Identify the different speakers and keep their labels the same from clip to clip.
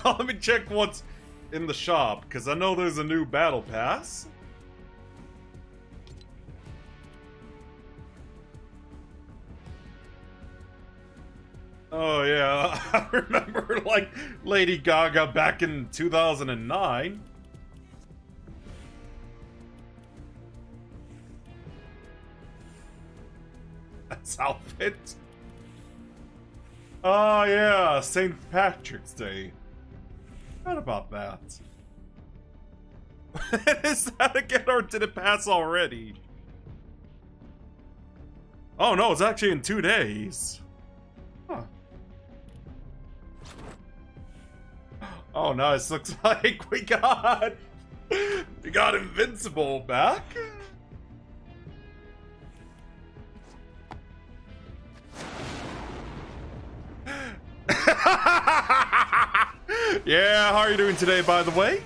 Speaker 1: let me check what's in the shop, because I know there's a new battle pass. Oh yeah, I remember like Lady Gaga back in 2009. That's outfit. Oh yeah, St. Patrick's Day. What about that? Is that again or did it pass already? Oh no, it's actually in two days. Huh. Oh nice, looks like we got we got Invincible back. Yeah, how are you doing today, by the way?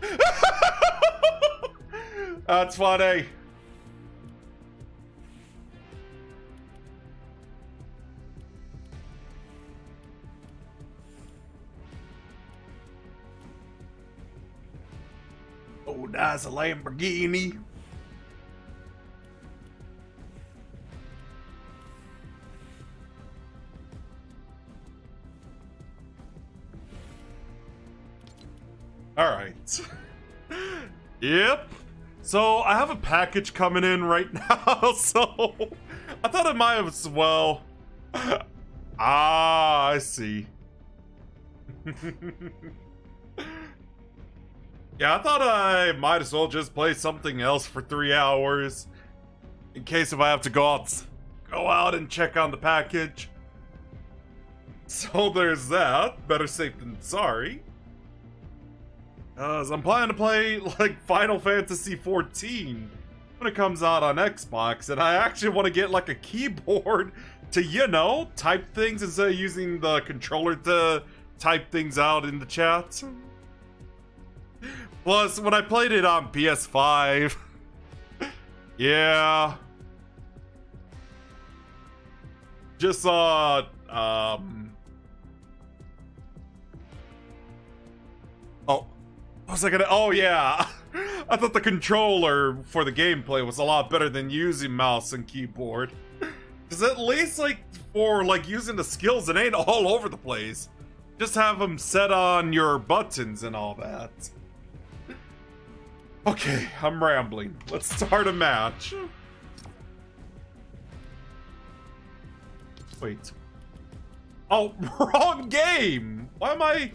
Speaker 1: That's funny. That's a Lamborghini. All right. yep. So I have a package coming in right now, so I thought I might as well. ah, I see. Yeah, I thought I might as well just play something else for three hours, in case if I have to go out, go out and check on the package. So there's that. Better safe than sorry. Uh, I'm planning to play like Final Fantasy 14 when it comes out on Xbox, and I actually want to get like a keyboard to, you know, type things instead of using the controller to type things out in the chat. Plus, when I played it on PS5, yeah, just saw um. Oh, was I gonna... oh yeah. I thought the controller for the gameplay was a lot better than using mouse and keyboard. Cause at least like for like using the skills, it ain't all over the place. Just have them set on your buttons and all that. Okay, I'm rambling. Let's start a match. Wait. Oh, wrong game! Why am I...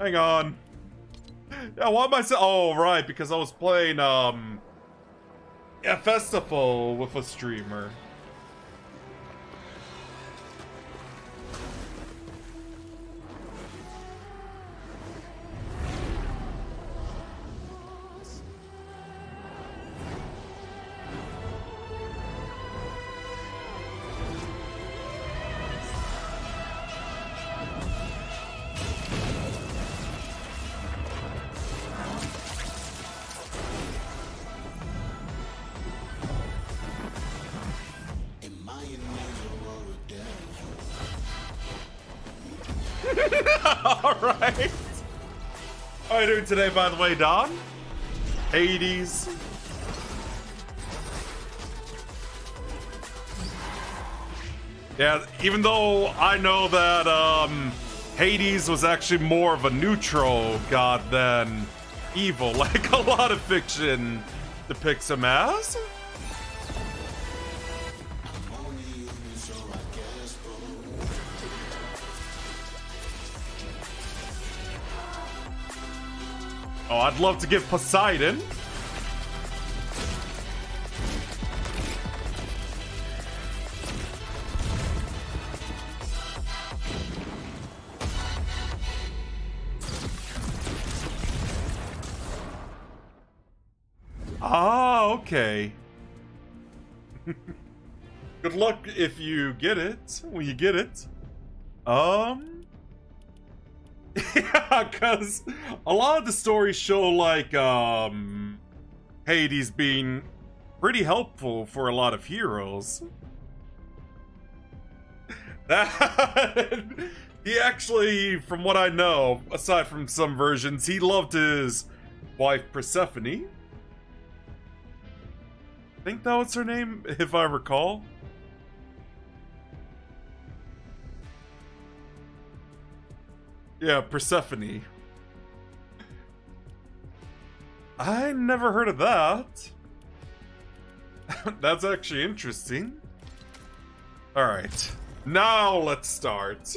Speaker 1: Hang on. Yeah, why am I? Oh, right, because I was playing, um... A festival with a streamer. Today, by the way, Don? Hades. Yeah, even though I know that um, Hades was actually more of a neutral god than evil, like a lot of fiction depicts him as. Oh, I'd love to give Poseidon. Ah, okay. Good luck if you get it, when you get it. Um... yeah, because a lot of the stories show, like, um... Hades being pretty helpful for a lot of heroes. That... he actually, from what I know, aside from some versions, he loved his wife Persephone. I think that was her name, if I recall. Yeah, Persephone. I never heard of that. That's actually interesting. Alright. Now let's start.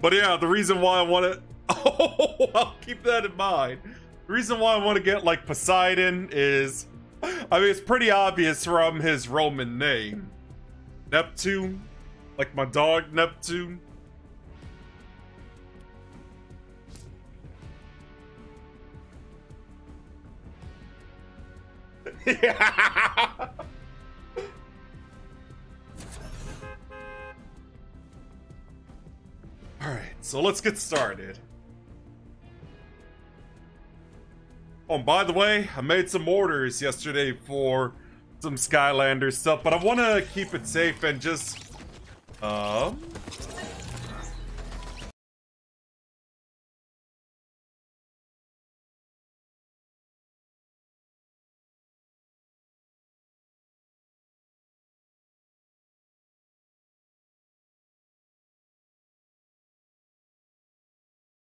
Speaker 1: But yeah, the reason why I want to... Oh, I'll keep that in mind. The reason why I want to get, like, Poseidon is... I mean, it's pretty obvious from his Roman name. Neptune. Like my dog, Neptune. yeah. Alright, so let's get started. Oh, by the way, I made some orders yesterday for some Skylander stuff, but I want to keep it safe and just... Um...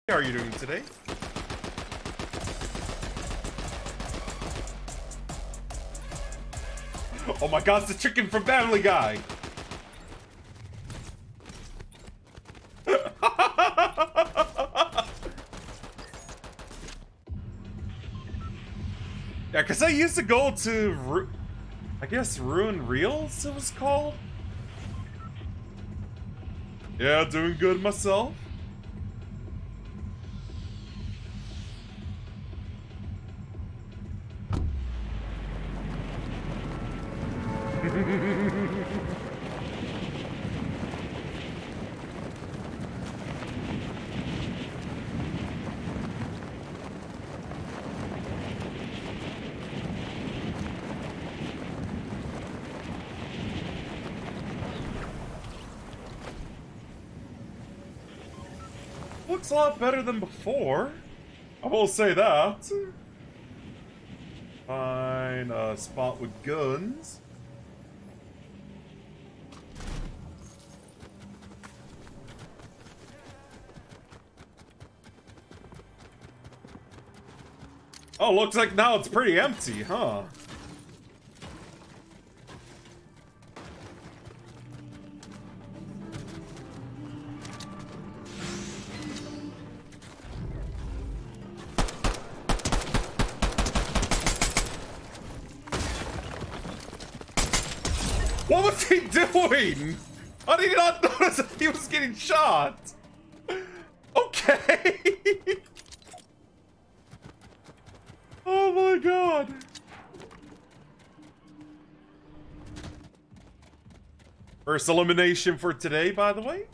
Speaker 1: How are you doing today? Oh my god, it's the chicken from Family Guy! yeah, because I used to go to, I guess Ruined Reels it was called? Yeah, doing good myself. Looks a lot better than before. I will say that. Find a spot with guns. Oh, looks like now it's pretty empty, huh? Doing? I did not notice that he was getting shot. Okay. oh my god. First elimination for today, by the way.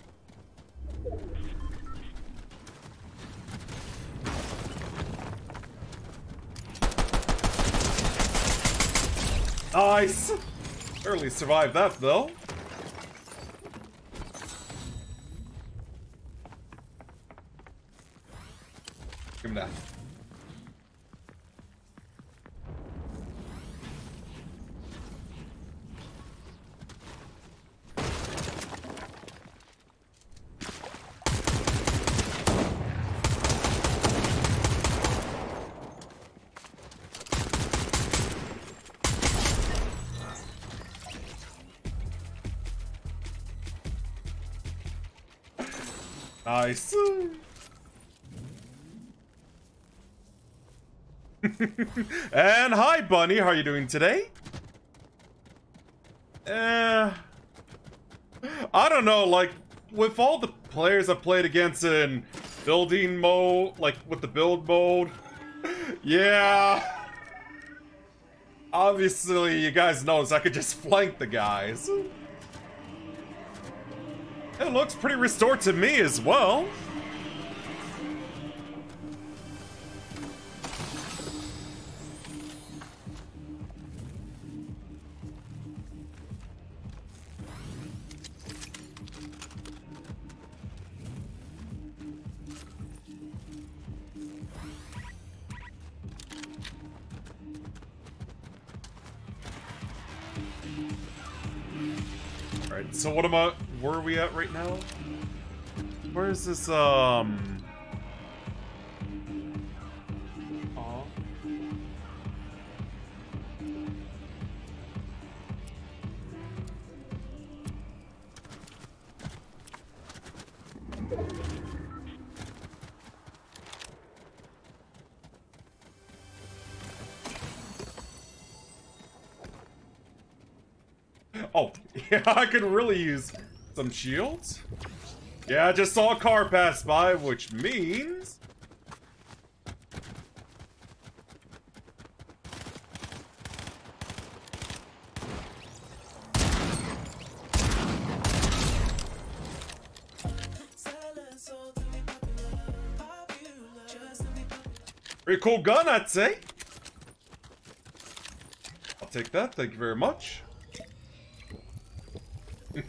Speaker 1: Nice. Barely survived that, though. Give Bunny. How are you doing today? Eh, I don't know. Like, with all the players I played against in building mode, like with the build mode, yeah. Obviously, you guys notice I could just flank the guys. It looks pretty restored to me as well. Alright, so what am I... Where are we at right now? Where is this, um... I could really use some shields. Yeah, I just saw a car pass by, which means... Pretty cool gun, I'd say. I'll take that, thank you very much.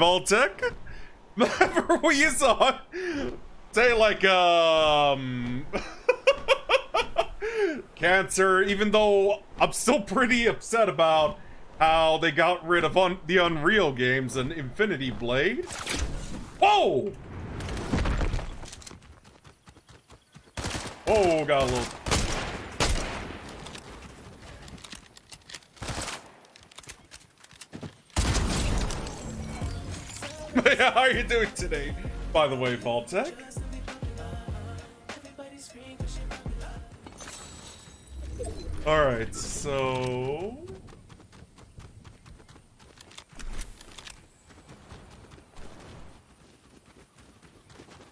Speaker 1: Voltec. Remember we to say like, um... Cancer, even though I'm still pretty upset about how they got rid of un the Unreal games and Infinity Blade. Whoa! Oh, got a little How are you doing today? By the way, Vaultec? Alright, so...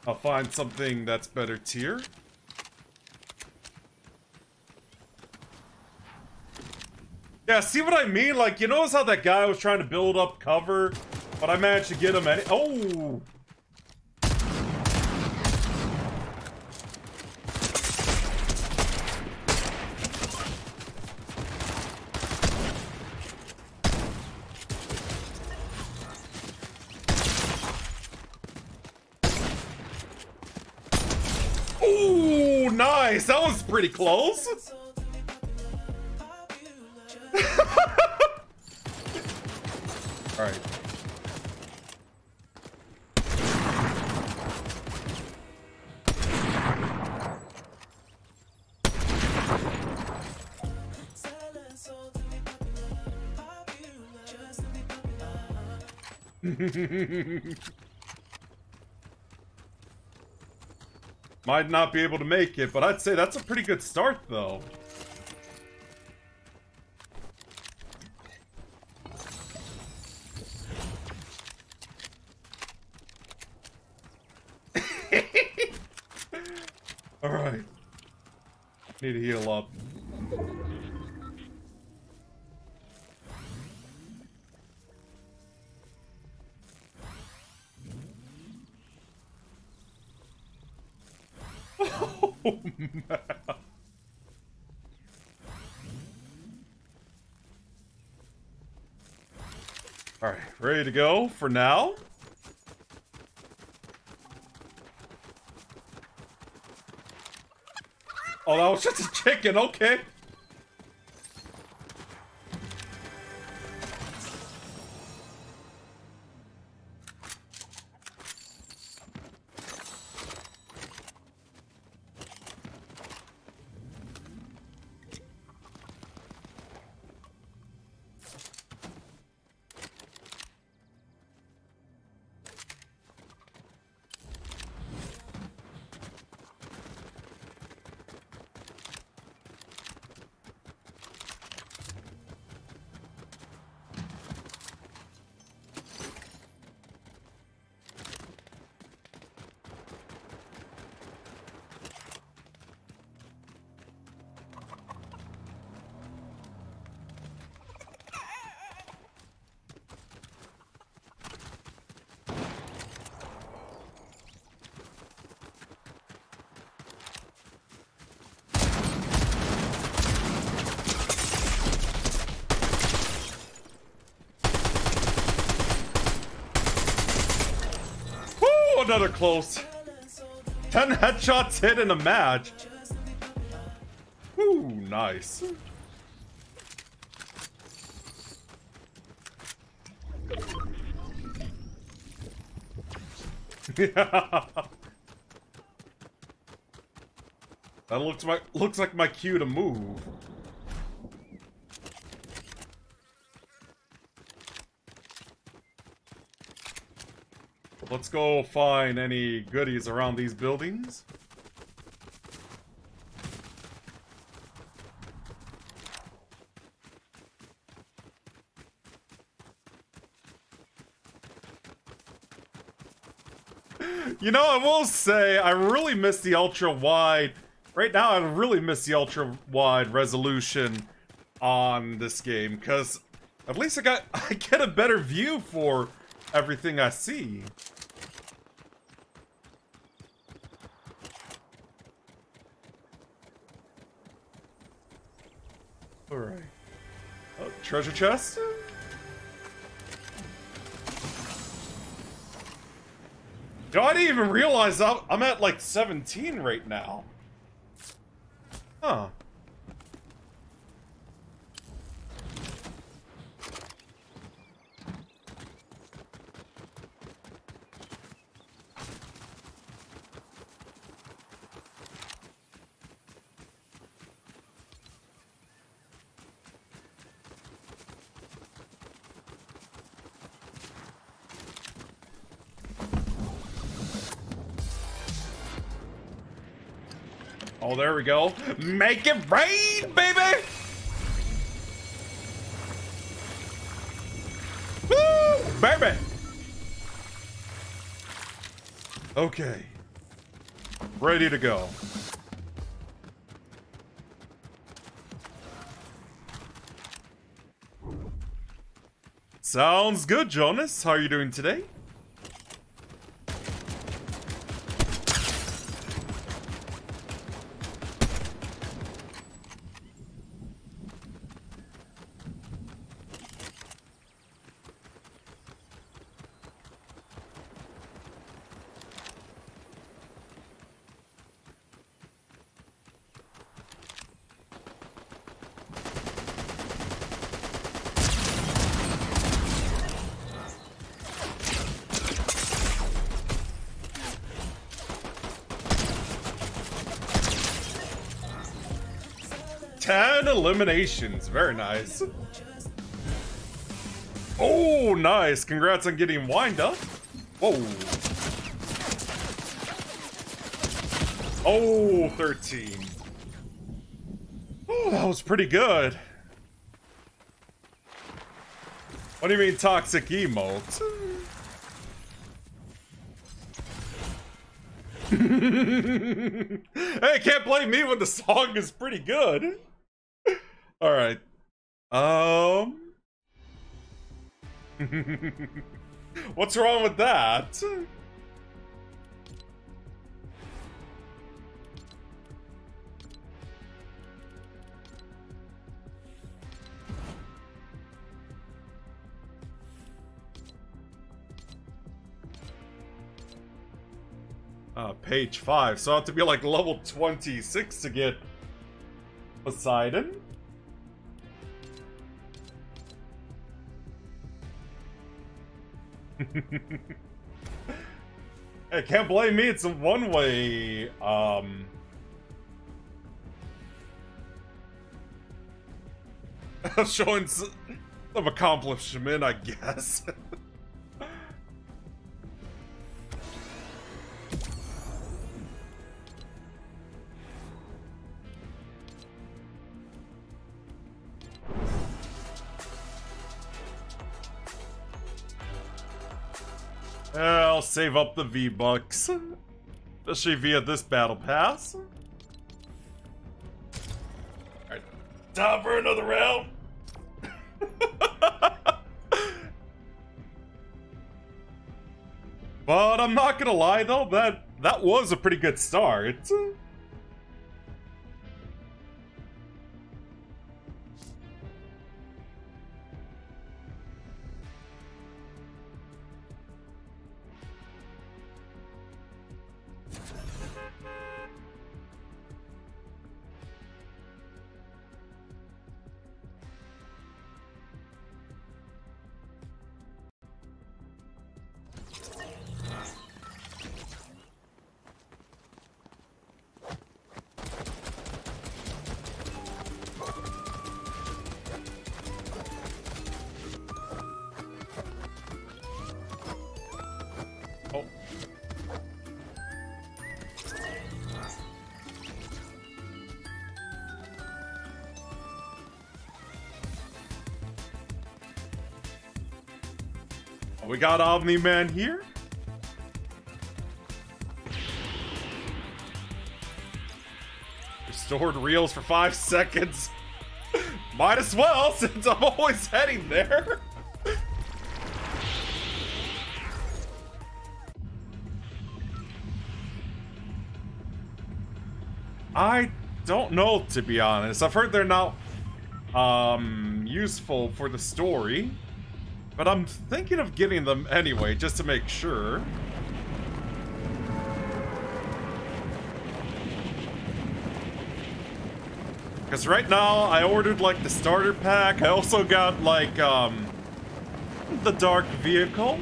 Speaker 1: I'll find something that's better tier. Yeah, see what I mean? Like, you notice how that guy was trying to build up cover, but I managed to get him any- Oh! Nice! That was pretty close! Might not be able to make it, but I'd say that's a pretty good start, though. Alright. Need to heal up. Oh, man. Alright, ready to go for now? Oh, that was just a chicken, okay. Another close. 10 headshots hit in a match. Ooh, nice. That looks my looks like my cue to move. Let's go find any goodies around these buildings. You know, I will say, I really miss the ultra wide. Right now, I really miss the ultra wide resolution on this game because at least I got I get a better view for everything I see. Alright. Oh, treasure chest? Do I didn't even realize I'm at like 17 right now. Huh. There we go. Make it rain, baby! Woo! Baby! Okay. Ready to go. Sounds good, Jonas. How are you doing today? Eliminations. Very nice. Oh, nice. Congrats on getting wind up. Whoa. Oh, 13. Oh, that was pretty good. What do you mean toxic emote? hey, can't blame me when the song is pretty good. Right. Um. What's wrong with that? Uh, page 5. So I have to be like level 26 to get Poseidon? hey, can't blame me. It's a one-way. Um, showing some accomplishment, I guess. save up the V-Bucks. Especially via this battle pass. Alright, time for another round. but I'm not gonna lie though, that that was a pretty good start. We got Omni Man here. Restored reels for five seconds. Might as well, since I'm always heading there. I don't know, to be honest. I've heard they're not um, useful for the story. But I'm thinking of getting them anyway, just to make sure. Because right now, I ordered, like, the starter pack. I also got, like, um, the dark vehicle.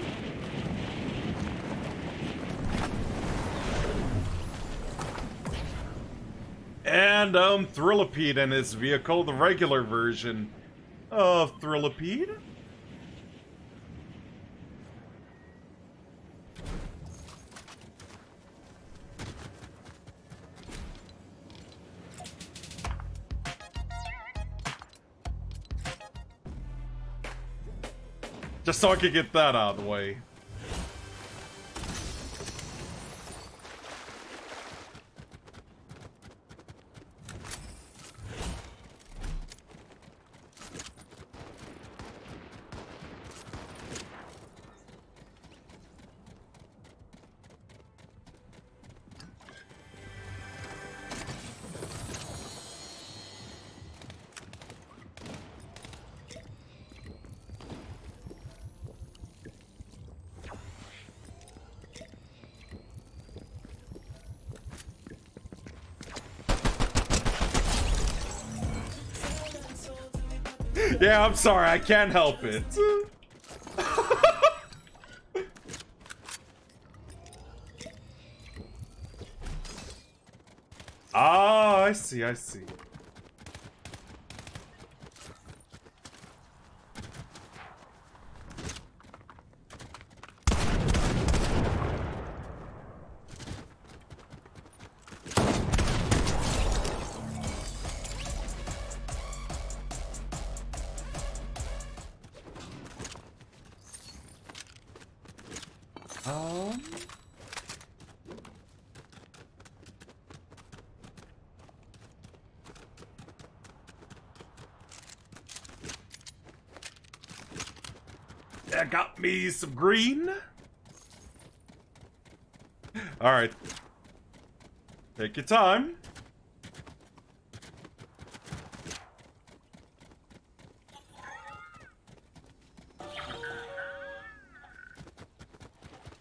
Speaker 1: And, um, Thrillipede in his vehicle, the regular version of Thrillipede. So I could get that out of the way. Yeah, I'm sorry, I can't help it. ah, I see, I see. Me some green. All right. Take your time.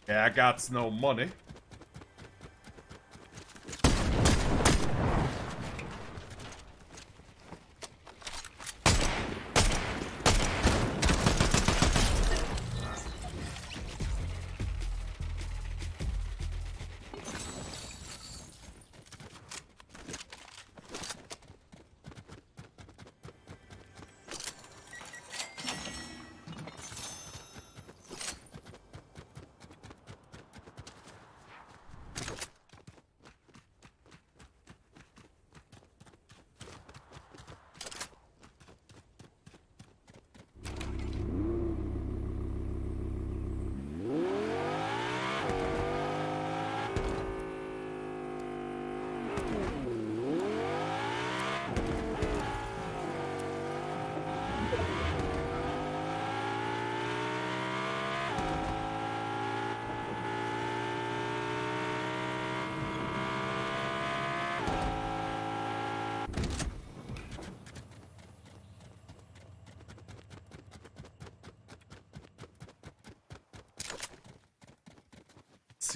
Speaker 1: Yeah, I got no money.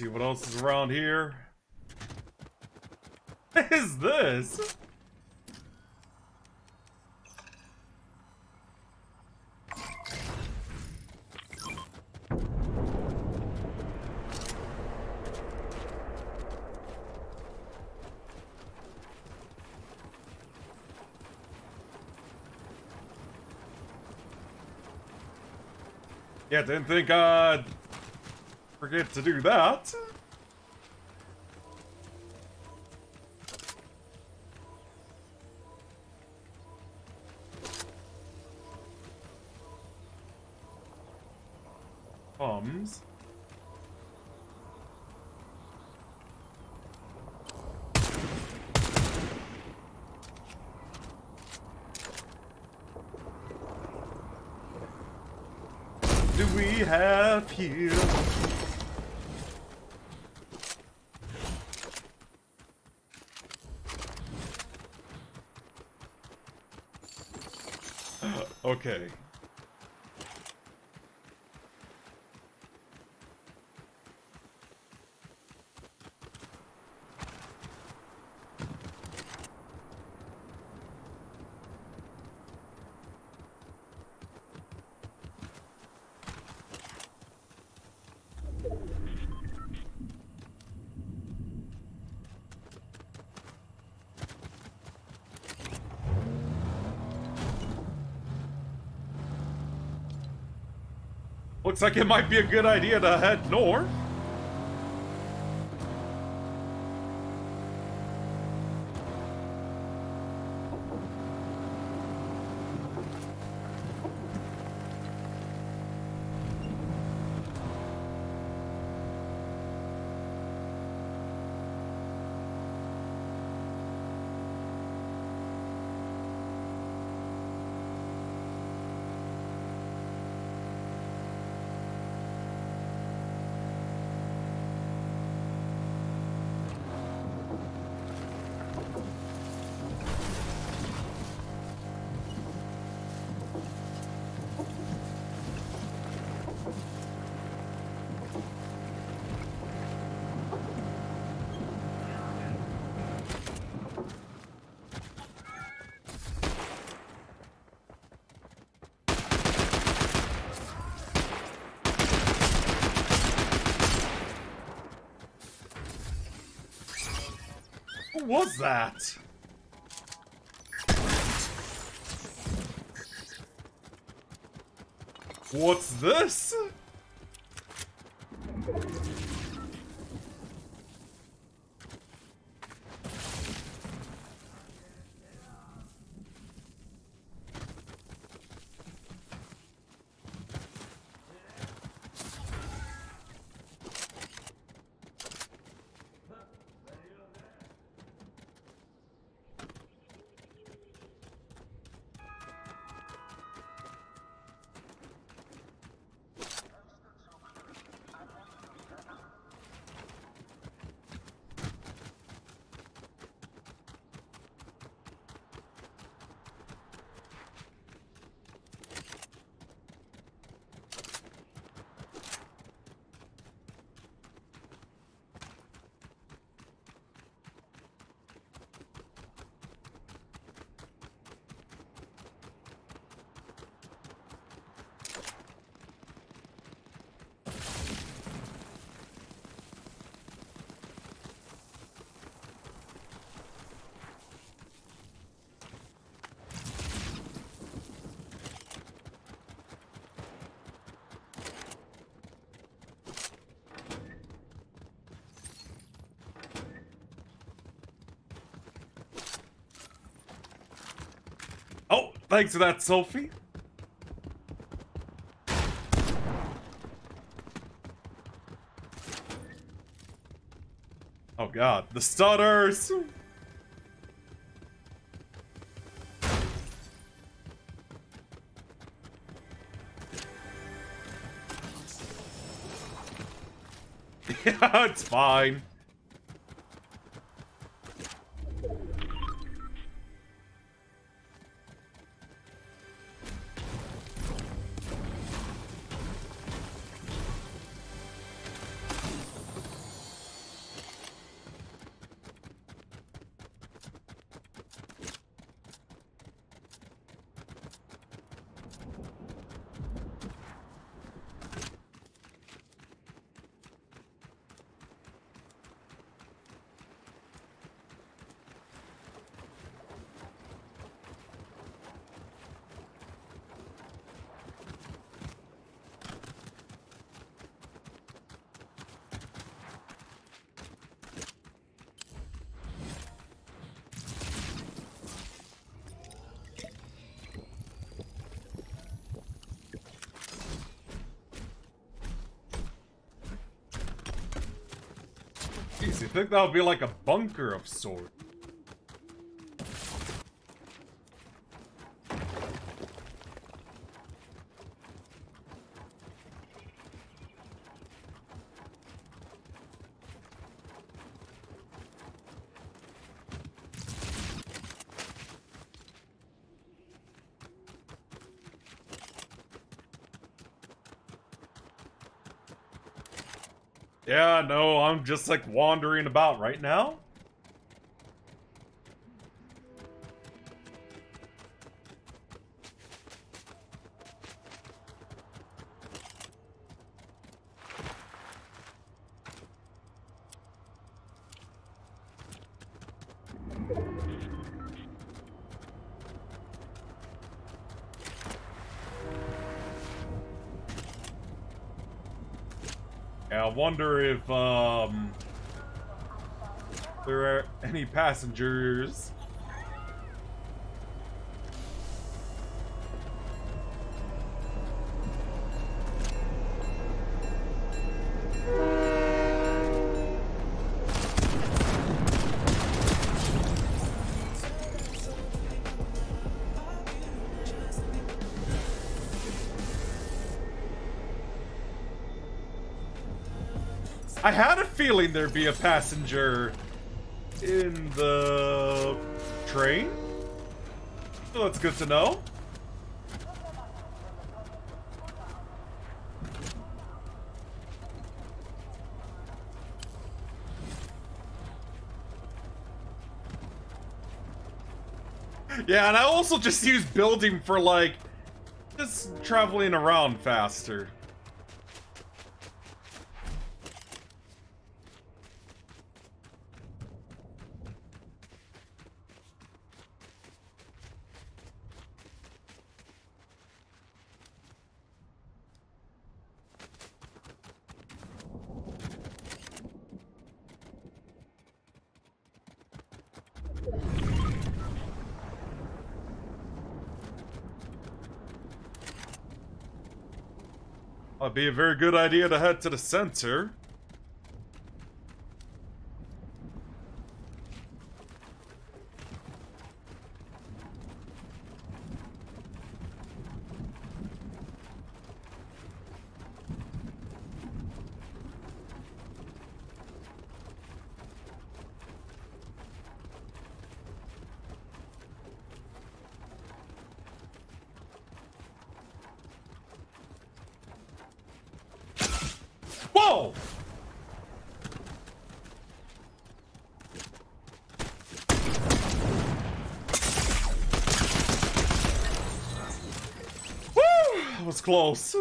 Speaker 1: see what else is around here. What is this? Yeah, didn't think I'd forget to do that. Here? okay. Looks like it might be a good idea to head north. Was that? What's this? Oh, thanks for that, Sophie. Oh god, the stutters! it's fine. Think that would be like a bunker of sorts? Yeah, no, I'm just like wandering about right now. Wonder if um there are any passengers. I had a feeling there'd be a passenger in the train. Well, that's good to know. Yeah, and I also just use building for like just traveling around faster. It'd be a very good idea to head to the center. Close.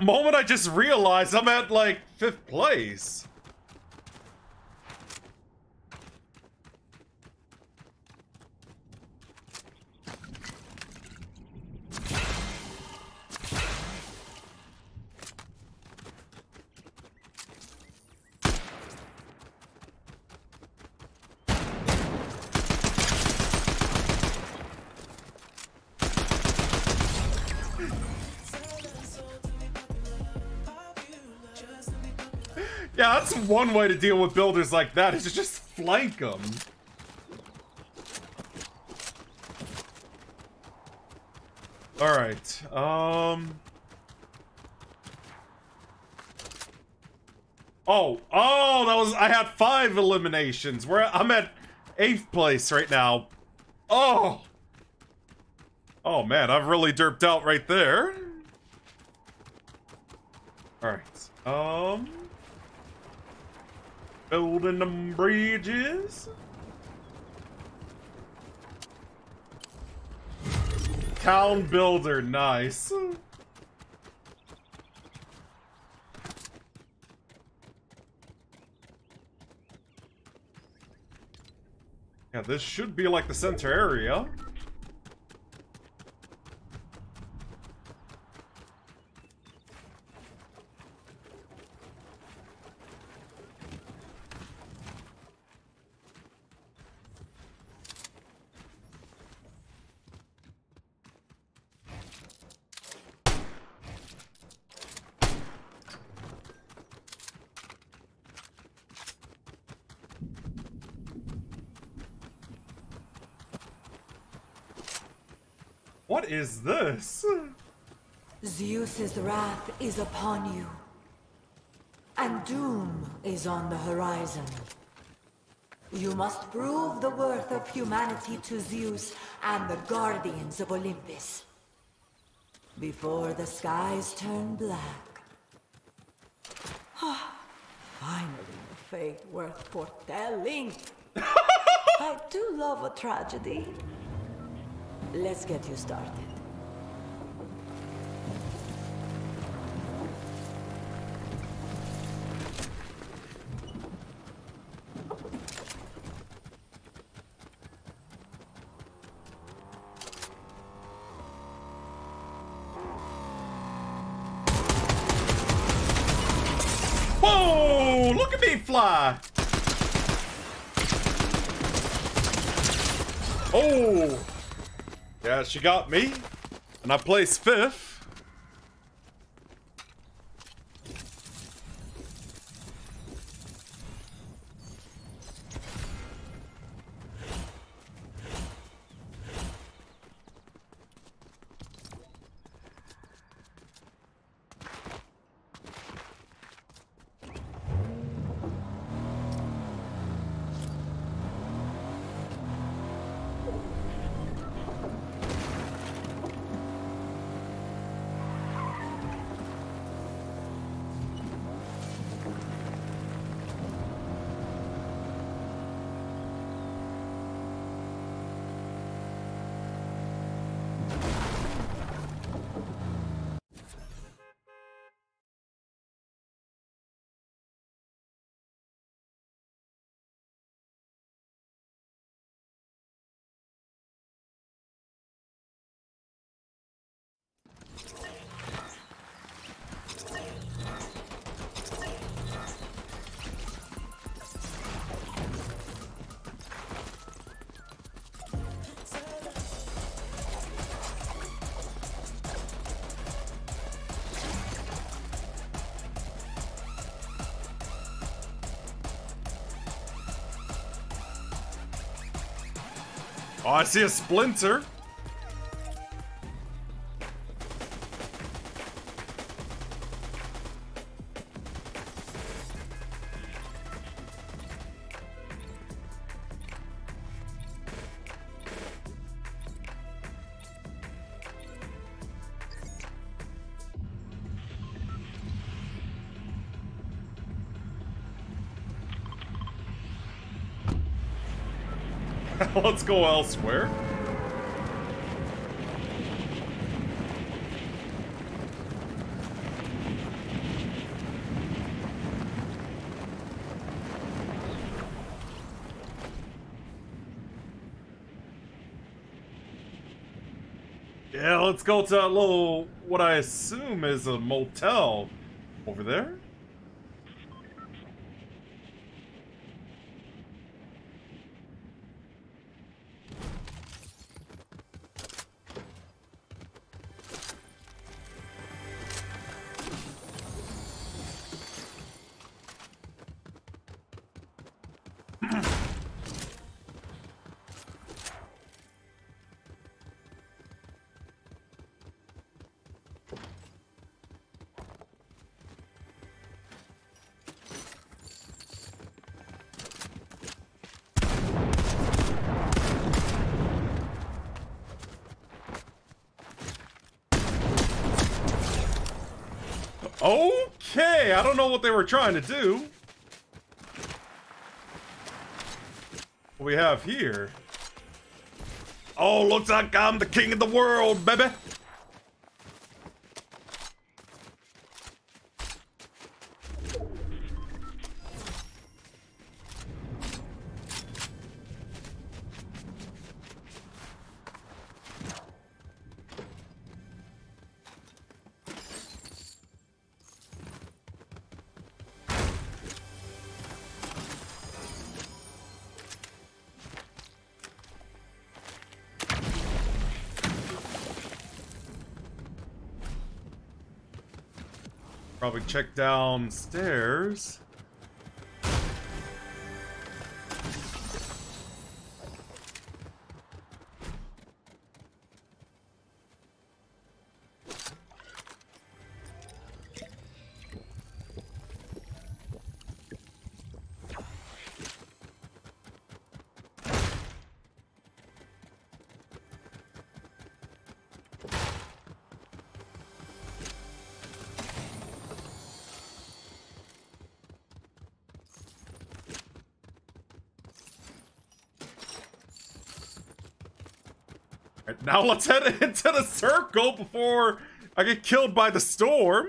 Speaker 1: Moment I just realized I'm at like fifth place. One way to deal with builders like that, is to just flank them. Alright, um... Oh, oh, that was, I had five eliminations. Where I'm at eighth place right now. Oh! Oh man, I've really derped out right there. Alright, um... Building them bridges. Town builder, nice. Yeah, this should be like the center area. What is this?
Speaker 2: Zeus's wrath is upon you. And doom is on the horizon. You must prove the worth of humanity to Zeus and the guardians of Olympus. Before the skies turn black. Ah, finally, a fate worth foretelling. I do love a tragedy. Let's get you started.
Speaker 1: Whoa! Look at me fly! Oh! Yeah, she got me. And I placed fifth. I see a splinter. Let's go elsewhere. Yeah, let's go to that little, what I assume is a motel over there. what they were trying to do. What we have here. Oh, looks like I'm the king of the world, baby. Probably check downstairs. Now let's head into the circle before I get killed by the storm.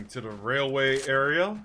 Speaker 1: to the railway area.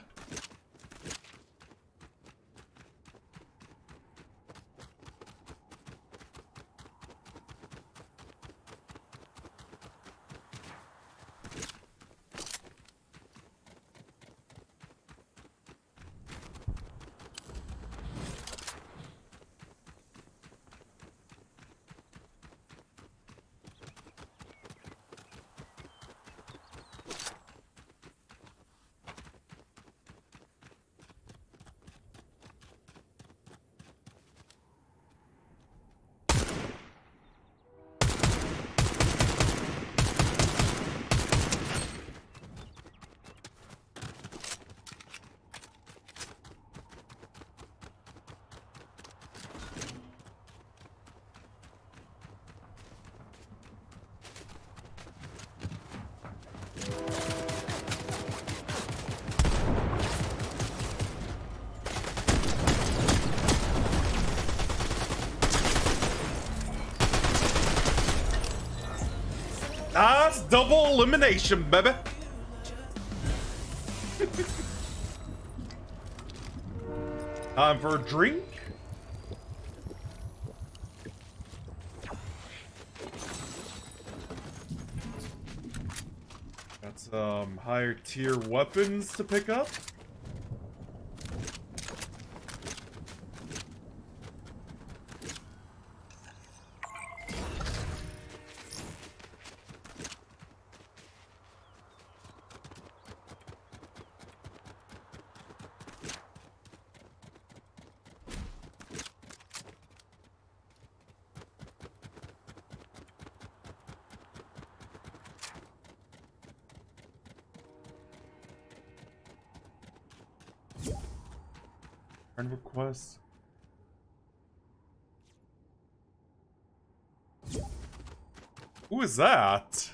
Speaker 1: That's double elimination, baby. Time for a drink. Got some higher tier weapons to pick up. That?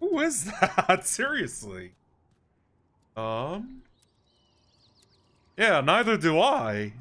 Speaker 1: Who is that? Seriously. Um. Yeah, neither do I.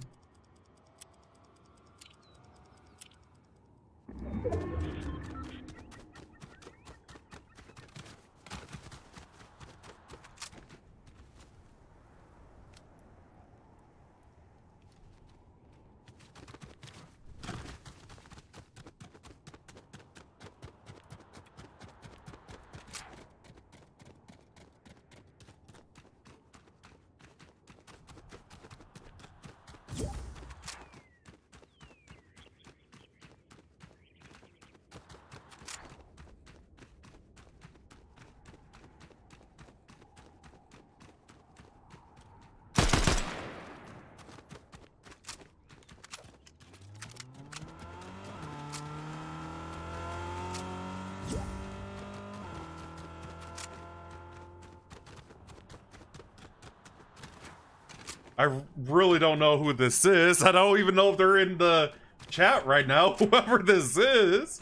Speaker 1: I really don't know who this is. I don't even know if they're in the chat right now. Whoever this is.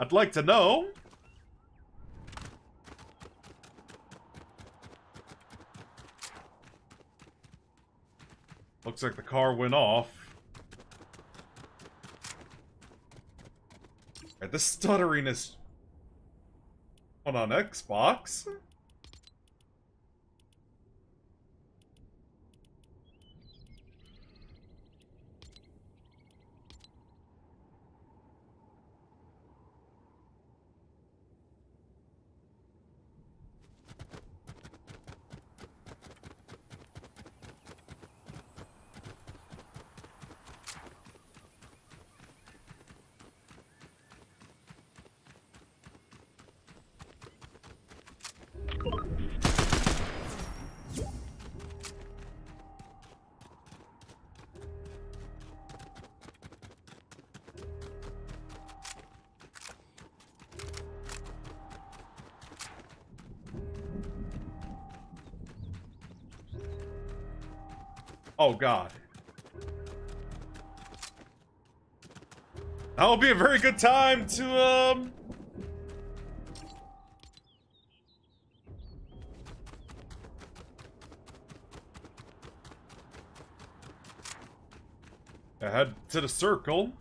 Speaker 1: I'd like to know. Looks like the car went off. Right, this stuttering is... On Xbox? Oh god. That will be a very good time to, um... Head to the circle.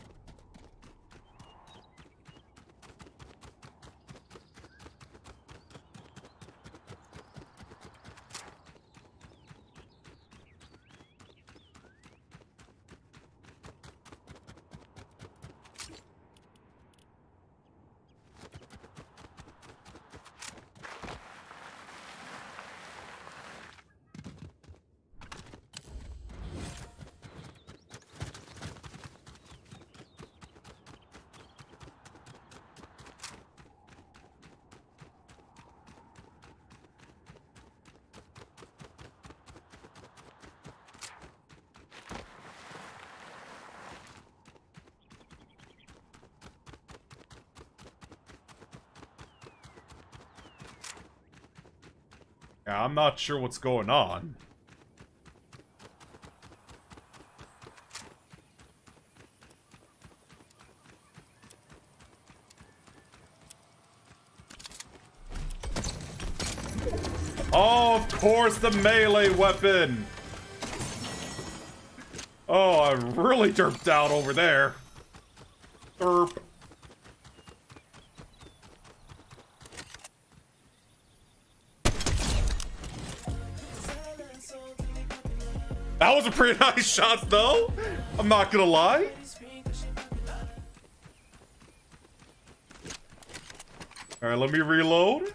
Speaker 1: Yeah, I'm not sure what's going on. Oh, of course, the melee weapon! Oh, I really derped out over there. Derp. Pretty nice shots, though. I'm not gonna lie. All right, let me reload.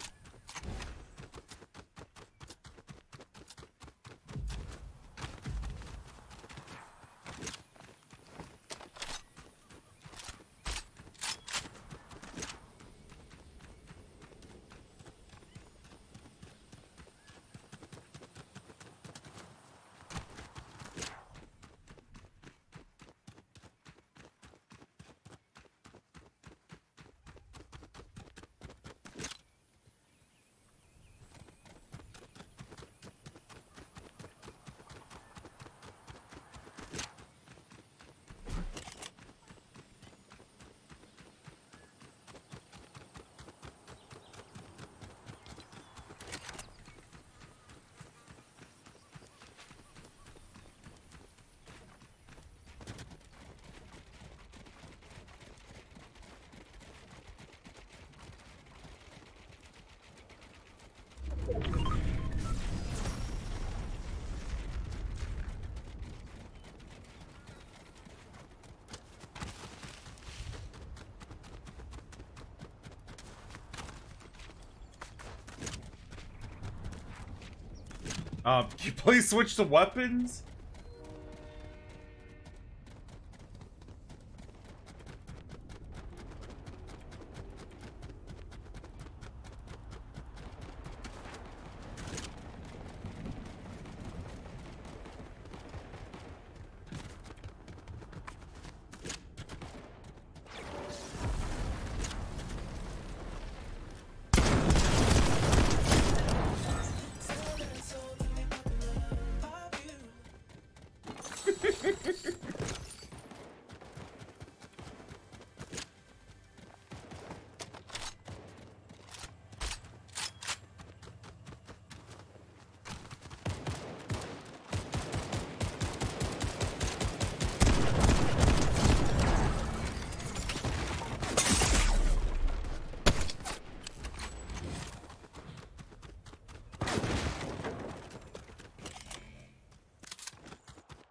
Speaker 1: Uh, can you please switch to weapons?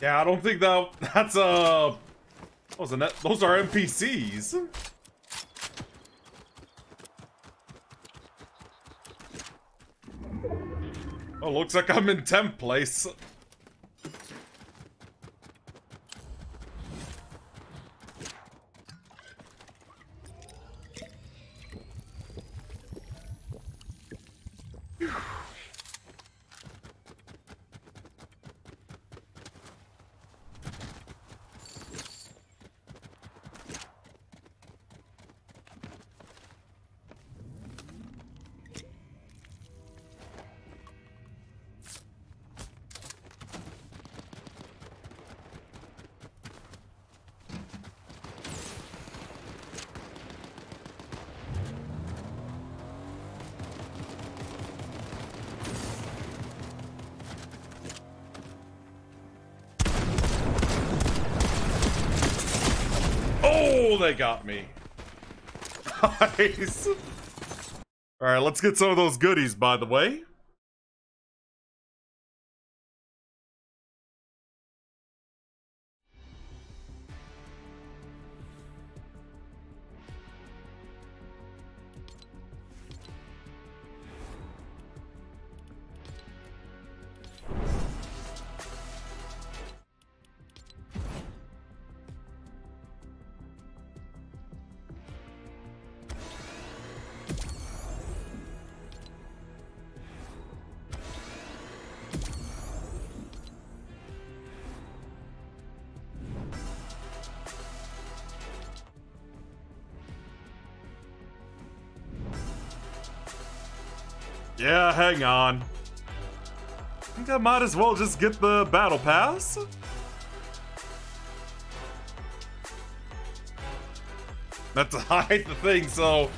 Speaker 1: Yeah, I don't think that that's uh a net those are NPCs. Oh, looks like I'm in 10th place. They got me. Nice. Alright, let's get some of those goodies, by the way. Yeah, hang on. I think I might as well just get the battle pass. That's to hide the thing, so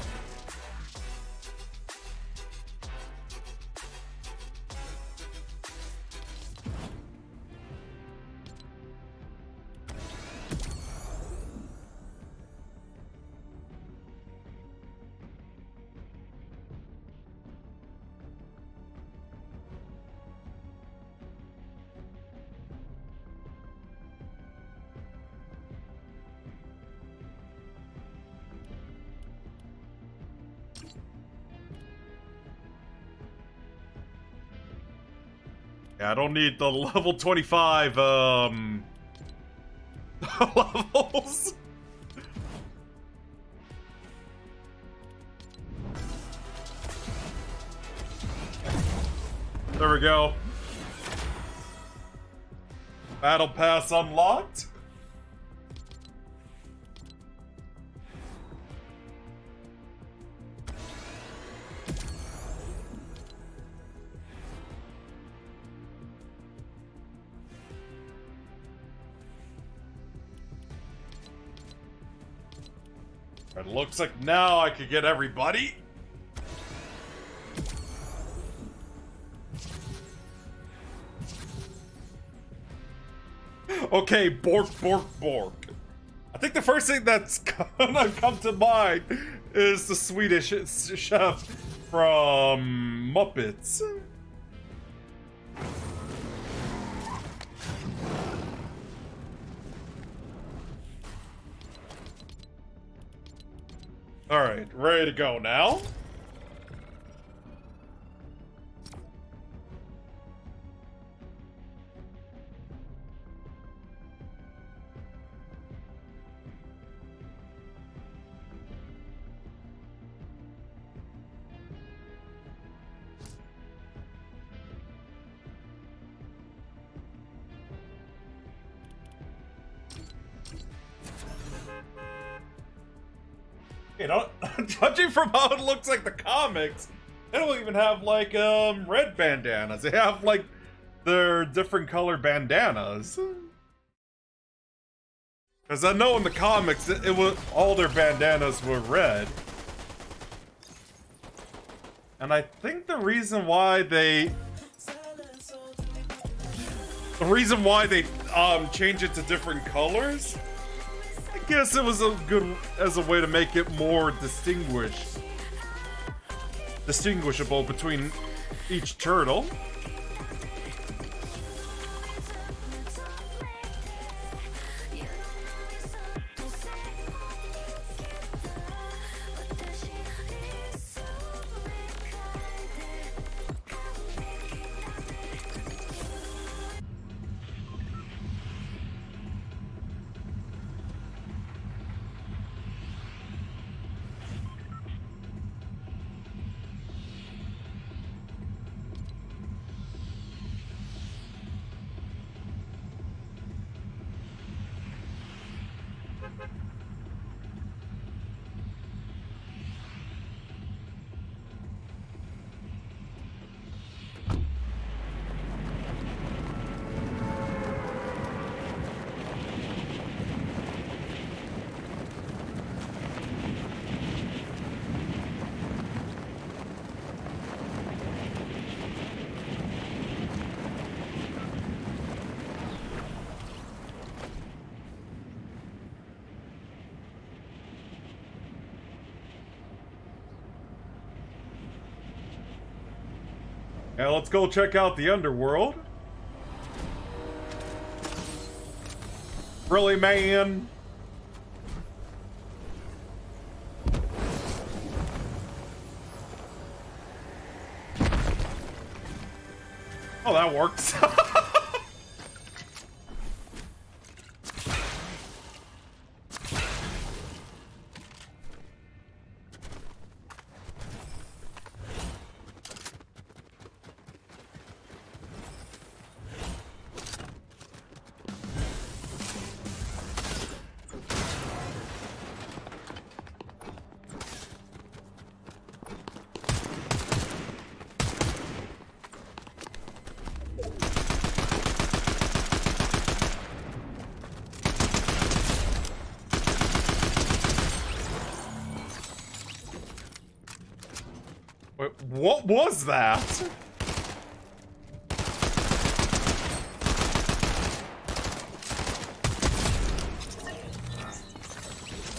Speaker 1: don't need the level 25, um... levels. There we go. Battle Pass unlocked. Looks like now I could get everybody. Okay, bork, bork, bork. I think the first thing that's gonna come to mind is the Swedish chef from Muppets. Ready to go now? from how it looks like the comics, they don't even have like um red bandanas. They have like their different color bandanas. Because I know in the comics it, it was all their bandanas were red. And I think the reason why they the reason why they um change it to different colors guess it was a good as a way to make it more distinguished distinguishable between each turtle. Let's go check out the underworld. Really, man? Oh, that works. Wait, what was that?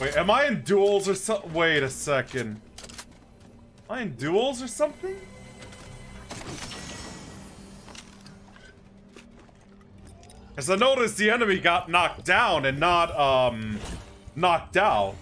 Speaker 1: Wait, am I in duels or so- Wait a second. Am I in duels or something? Because I noticed the enemy got knocked down and not, um, knocked out.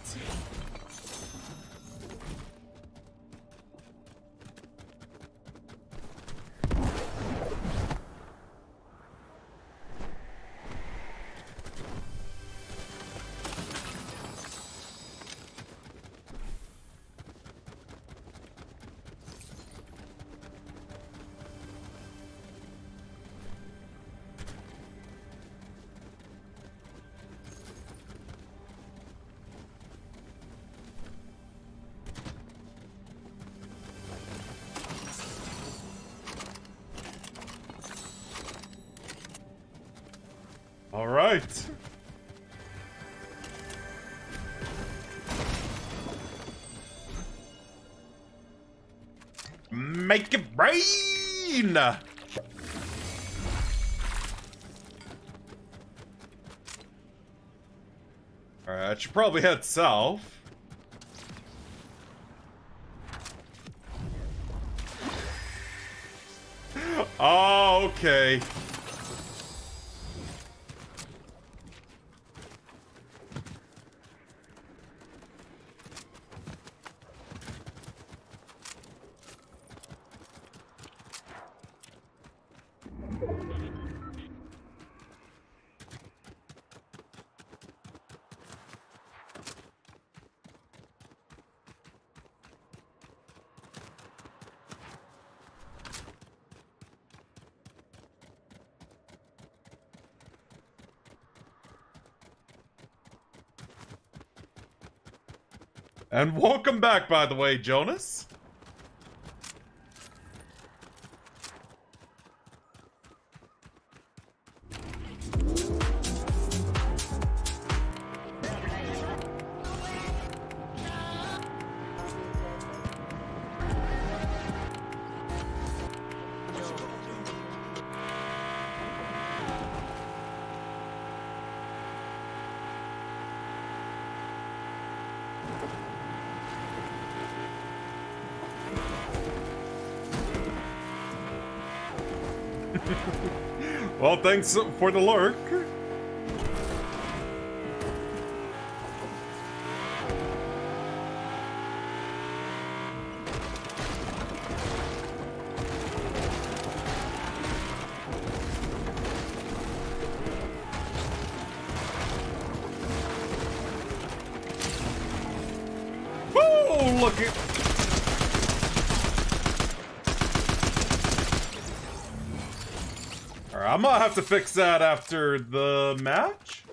Speaker 1: Rain! Alright, I should probably head south. Oh, okay. And welcome back, by the way, Jonas. Thanks for the lurk. Have to fix that after the match.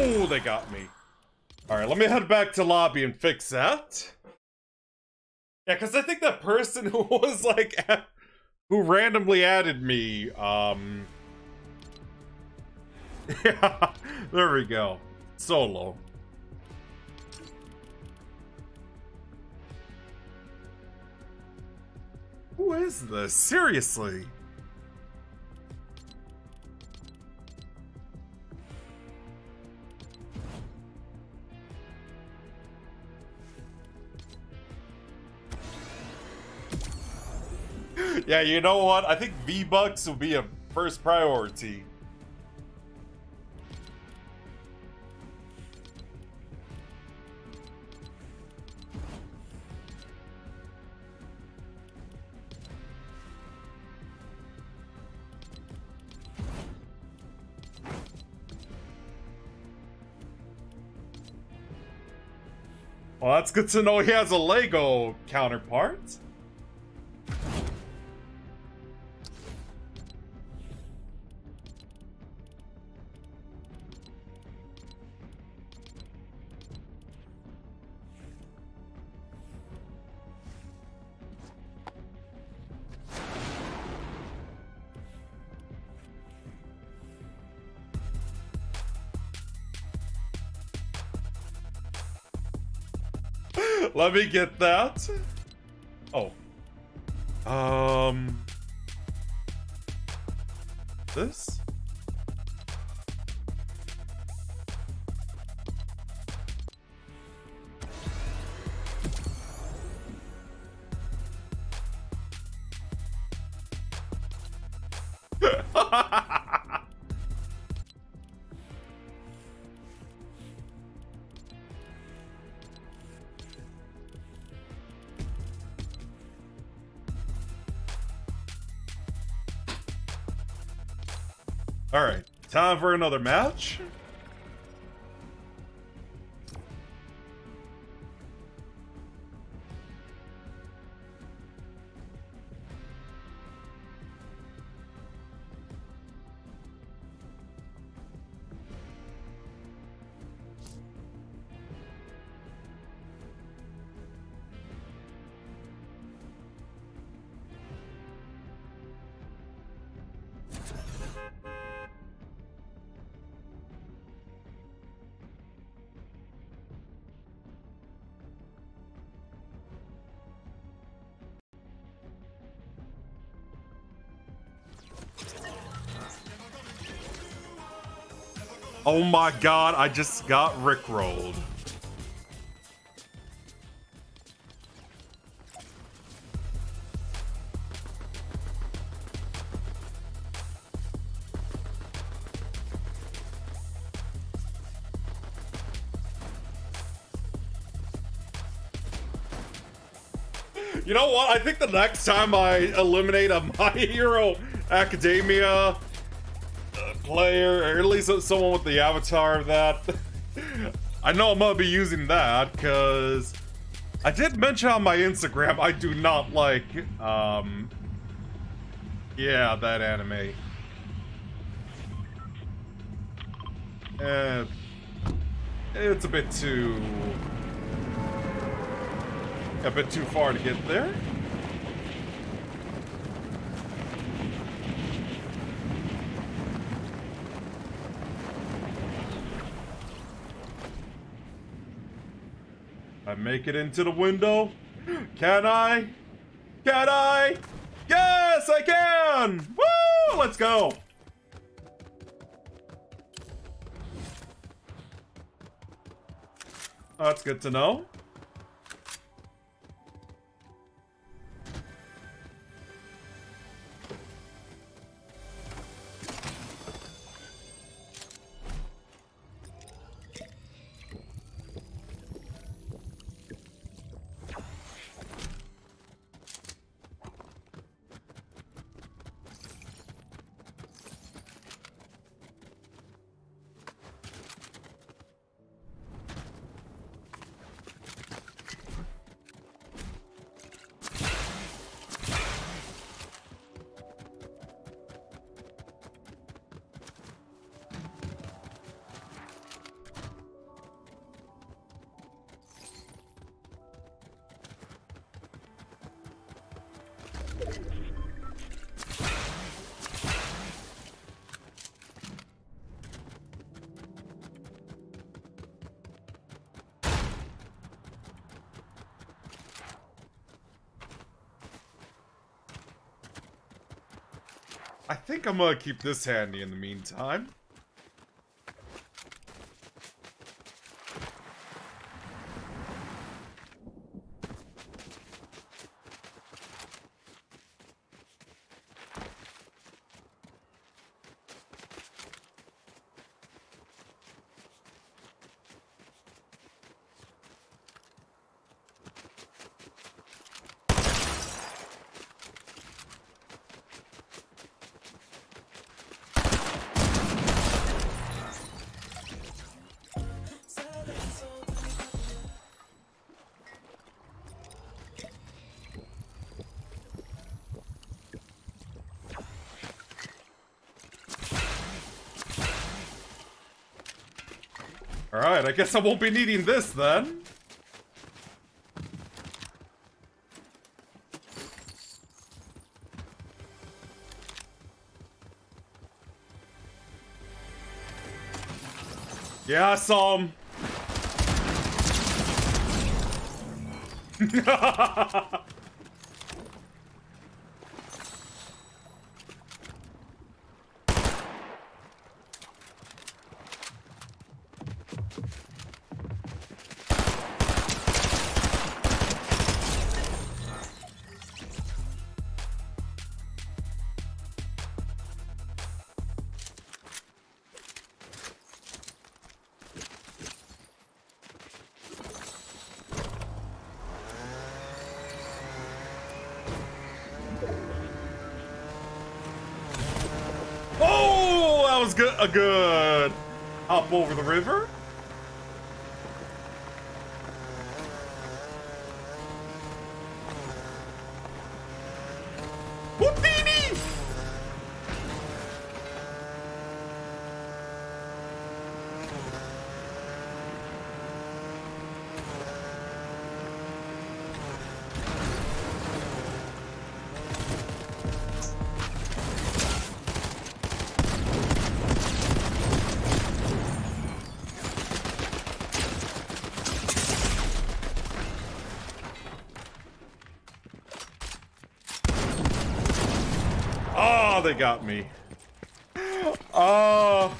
Speaker 1: Oh, they got me. Alright, me head back to lobby and fix that. Yeah, because I think that person who was like, who randomly added me, um... Yeah, there we go. Solo. Who is this? Seriously? Yeah, you know what? I think V-Bucks will be a first priority. Well, that's good to know he has a Lego counterpart. Let me get that. Oh. Um. This? For another match. Oh my god, I just got Rickrolled. You know what? I think the next time I eliminate a My Hero Academia player, or at least someone with the avatar of that, I know I'm gonna be using that, because I did mention on my Instagram I do not like, um, yeah, that anime. Uh, it's a bit too... A bit too far to get there. Make it into the window? Can I? Can I? Yes, I can! Woo! Let's go! That's good to know. Think I'm gonna keep this handy in the meantime. Alright, I guess I won't be needing this then. Yeah, him. good. A good hop over the river. they got me. Oh.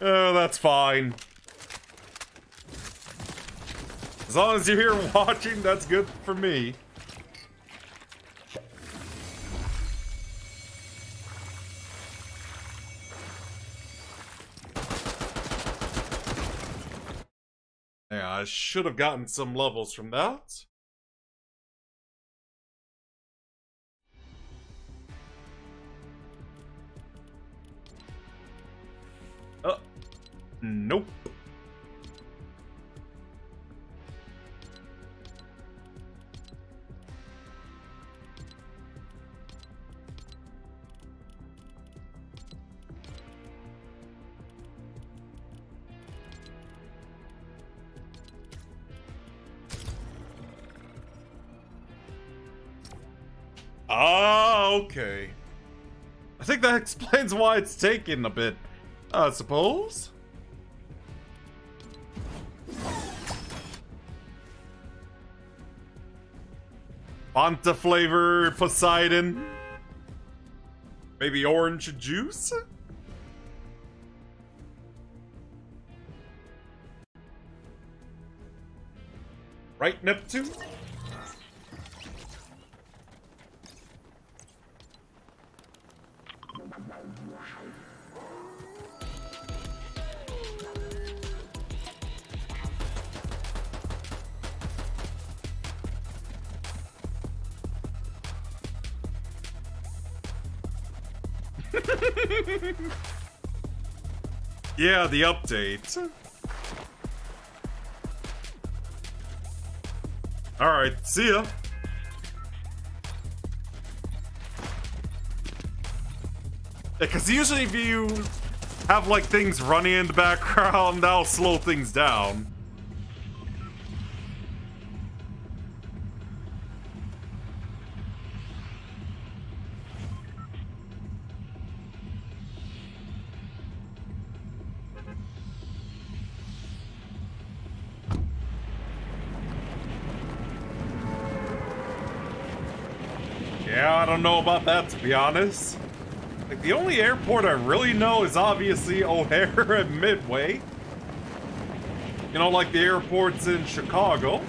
Speaker 1: Oh, that's fine. As long as you're here watching, that's good for me. Yeah, I should have gotten some levels from that. Explains why it's taking a bit, I suppose. Fanta flavor Poseidon. Maybe orange juice? Right, Neptune? Yeah, the update. Alright, see ya. Because usually if you have like things running in the background, that'll slow things down. Don't know about that to be honest. Like the only airport I really know is obviously O'Hare and Midway. You know, like the airports in Chicago.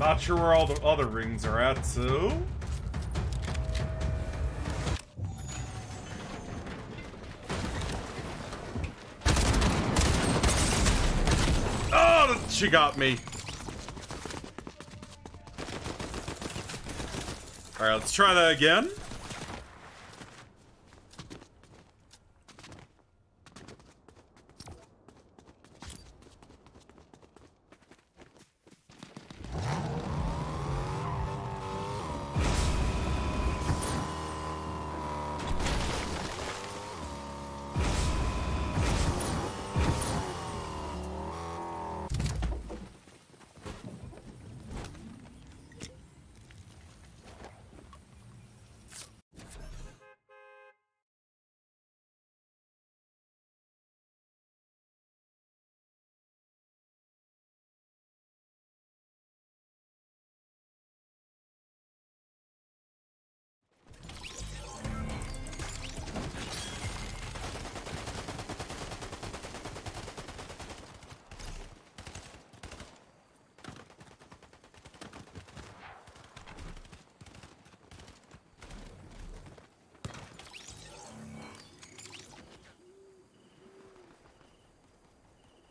Speaker 1: I'm not sure where all the other rings are at, so... Oh, she got me. Alright, let's try that again.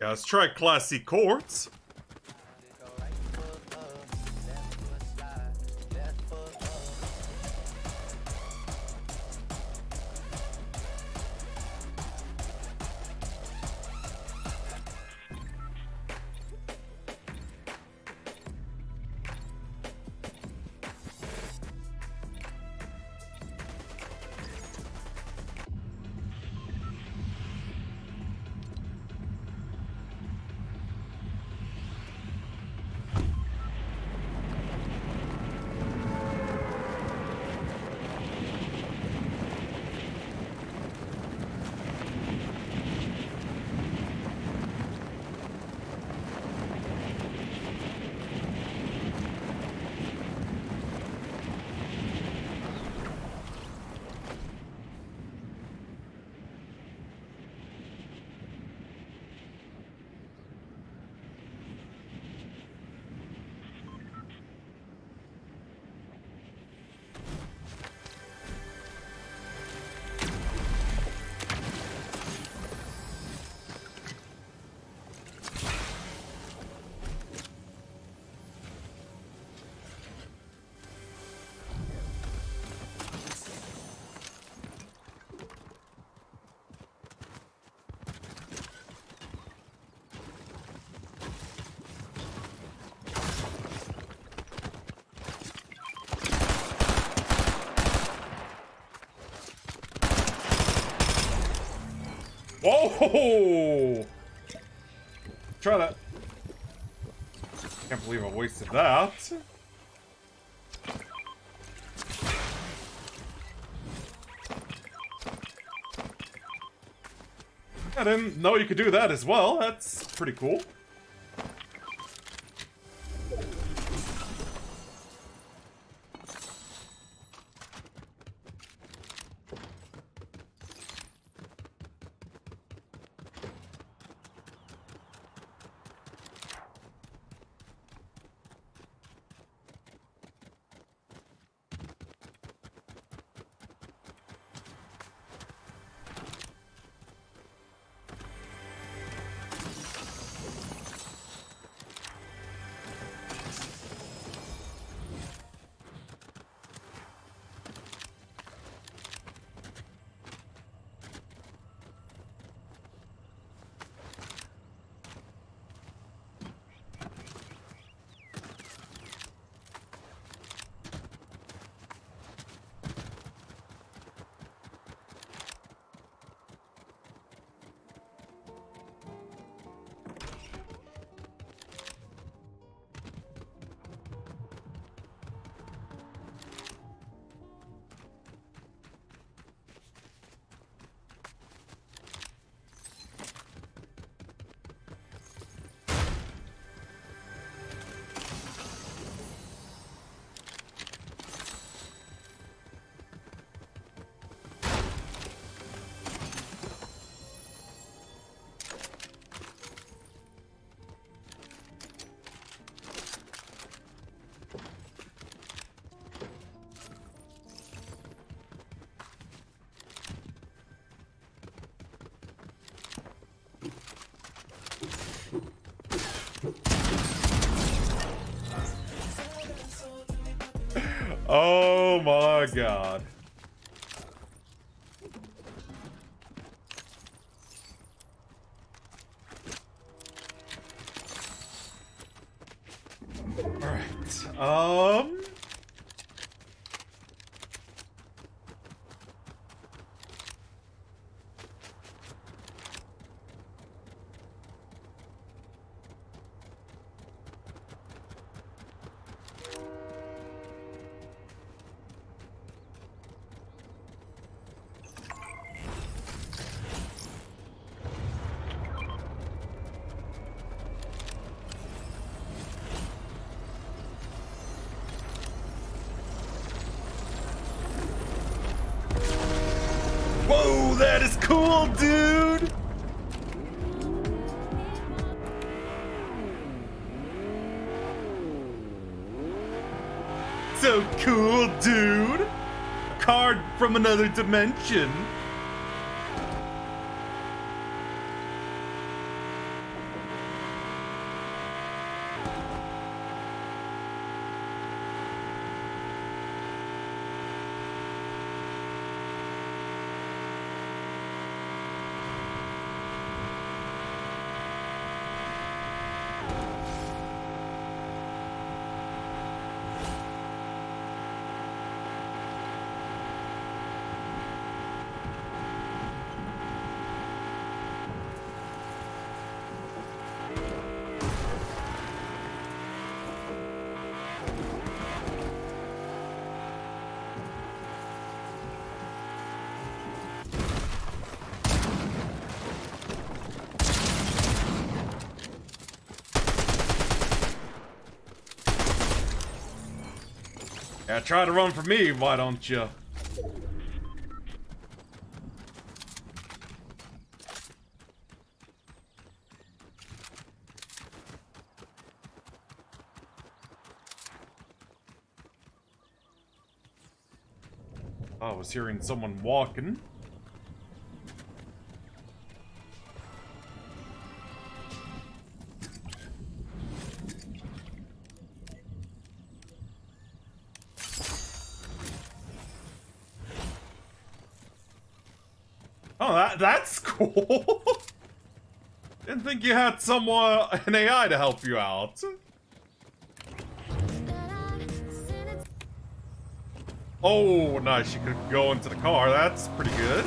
Speaker 1: Let's try classy courts. Whoa! Try that. Can't believe I wasted that. I didn't know you could do that as well. That's pretty cool. Oh god. Alright. Um Whoa, that is cool, dude! So cool, dude! A card from another dimension. Try to run for me, why don't you? I was hearing someone walking. Cool. Didn't think you had someone an AI to help you out. Oh, nice. You could go into the car. That's pretty good.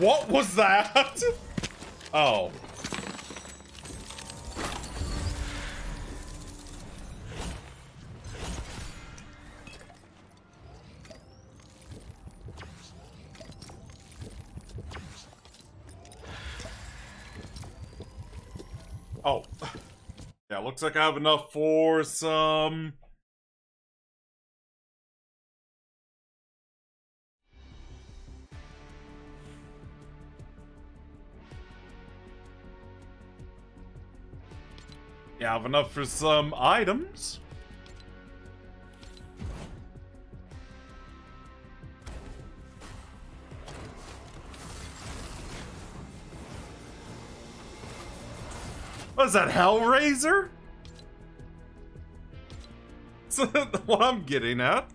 Speaker 1: What was that? Oh. Oh. Yeah, looks like I have enough for some... have enough for some items. Was that Hellraiser? That's what I'm getting at.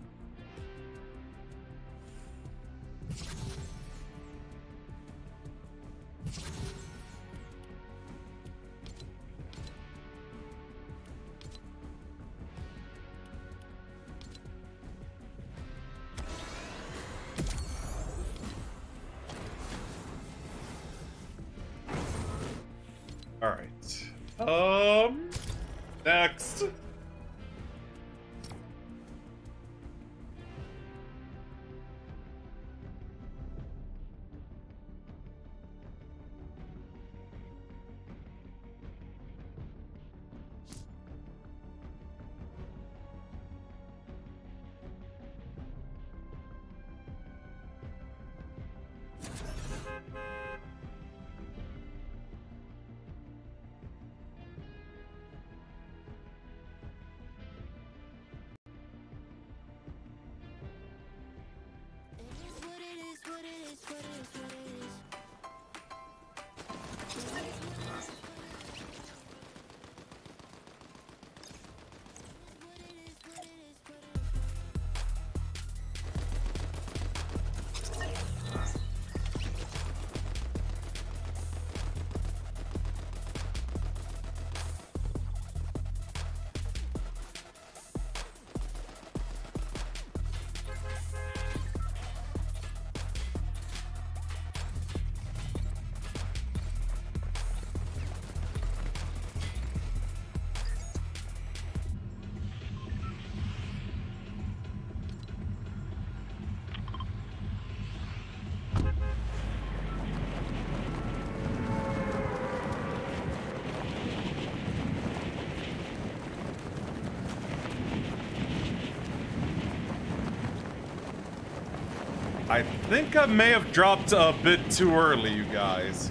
Speaker 1: I think I may have dropped a bit too early, you guys.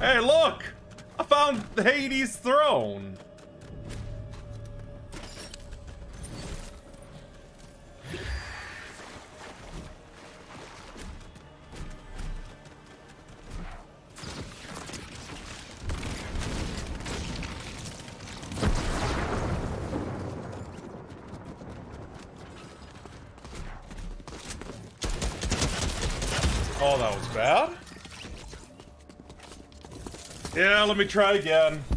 Speaker 1: Hey, look! I found Hades' throne! Let me try again.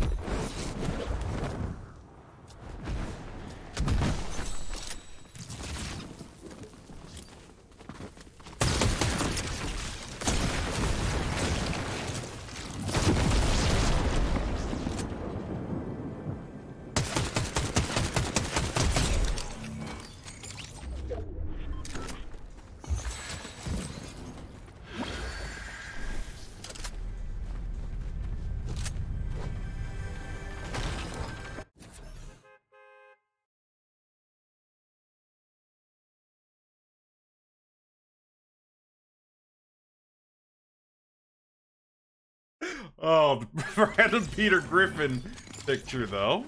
Speaker 1: Peter Griffin picture, though.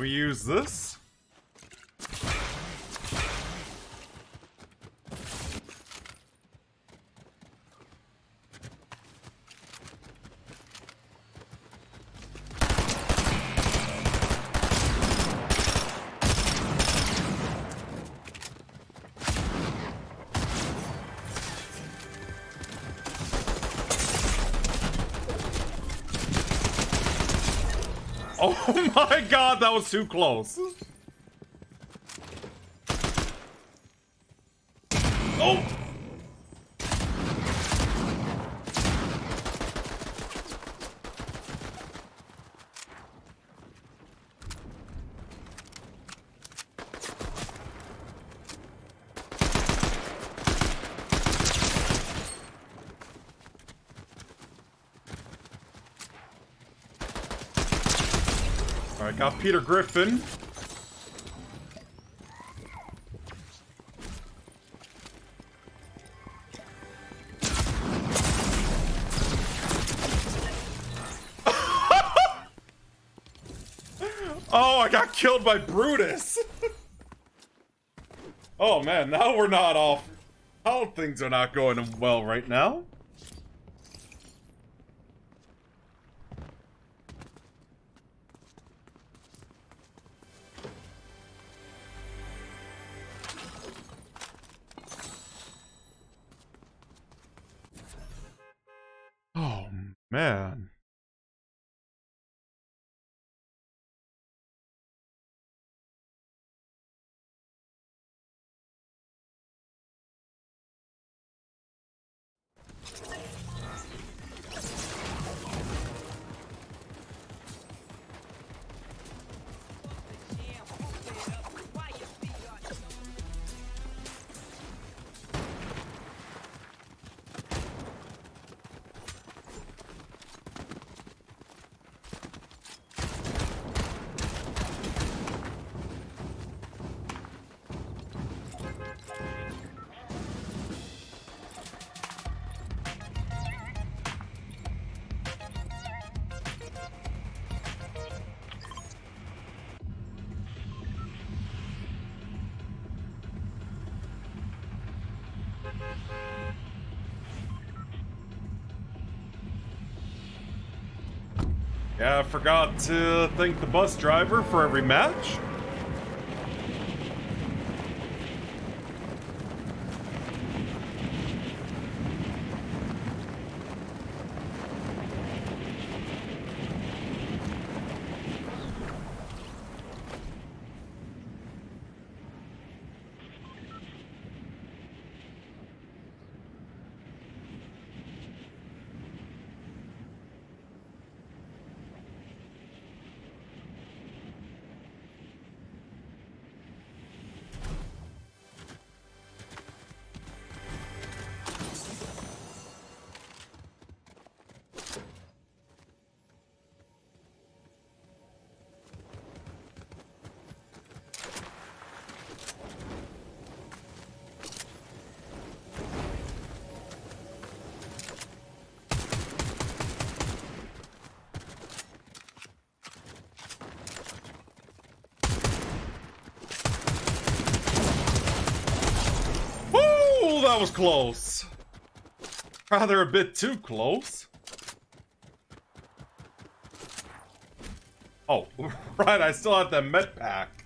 Speaker 1: Let me use this. Oh my god, that was too close. Got Peter Griffin. oh, I got killed by Brutus. oh man, now we're not off. How things are not going well right now. Yeah, I forgot to thank the bus driver for every match. Was close. Rather a bit too close. Oh, right, I still have the med pack.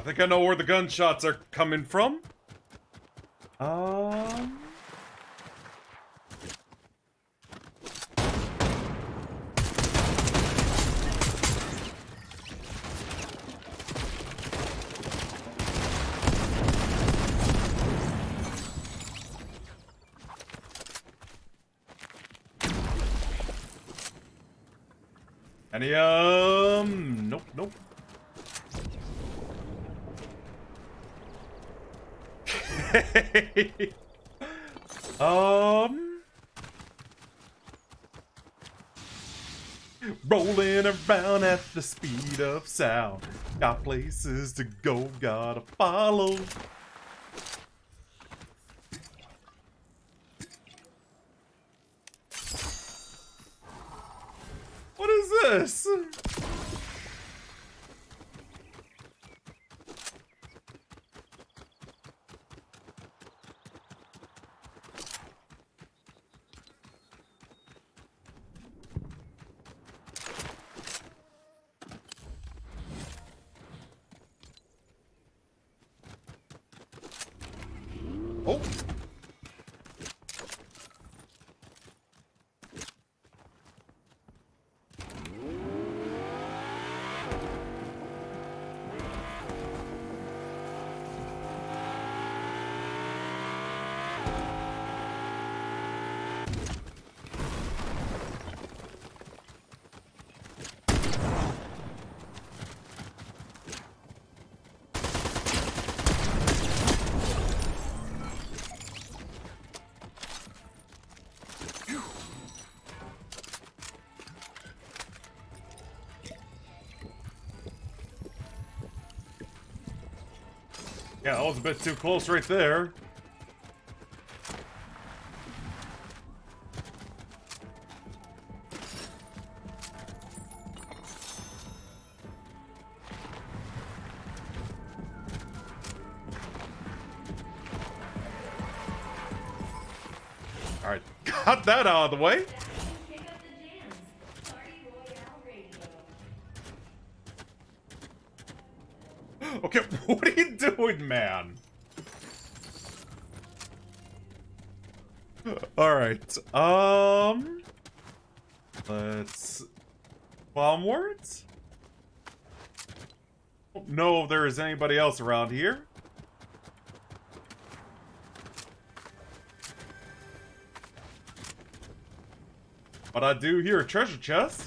Speaker 1: I think I know where the gunshots are coming from. Um. Any, um, nope, um. Rolling around at the speed of sound. Got places to go, gotta follow. What is this? Was a bit too close right there. Alright, got that out of the way.
Speaker 3: Pick up the jams. Party Royale Radio.
Speaker 1: Okay, what are you doing, man? Alright, um... Let's... Bombwards? No, there is anybody else around here. But I do hear a treasure chest.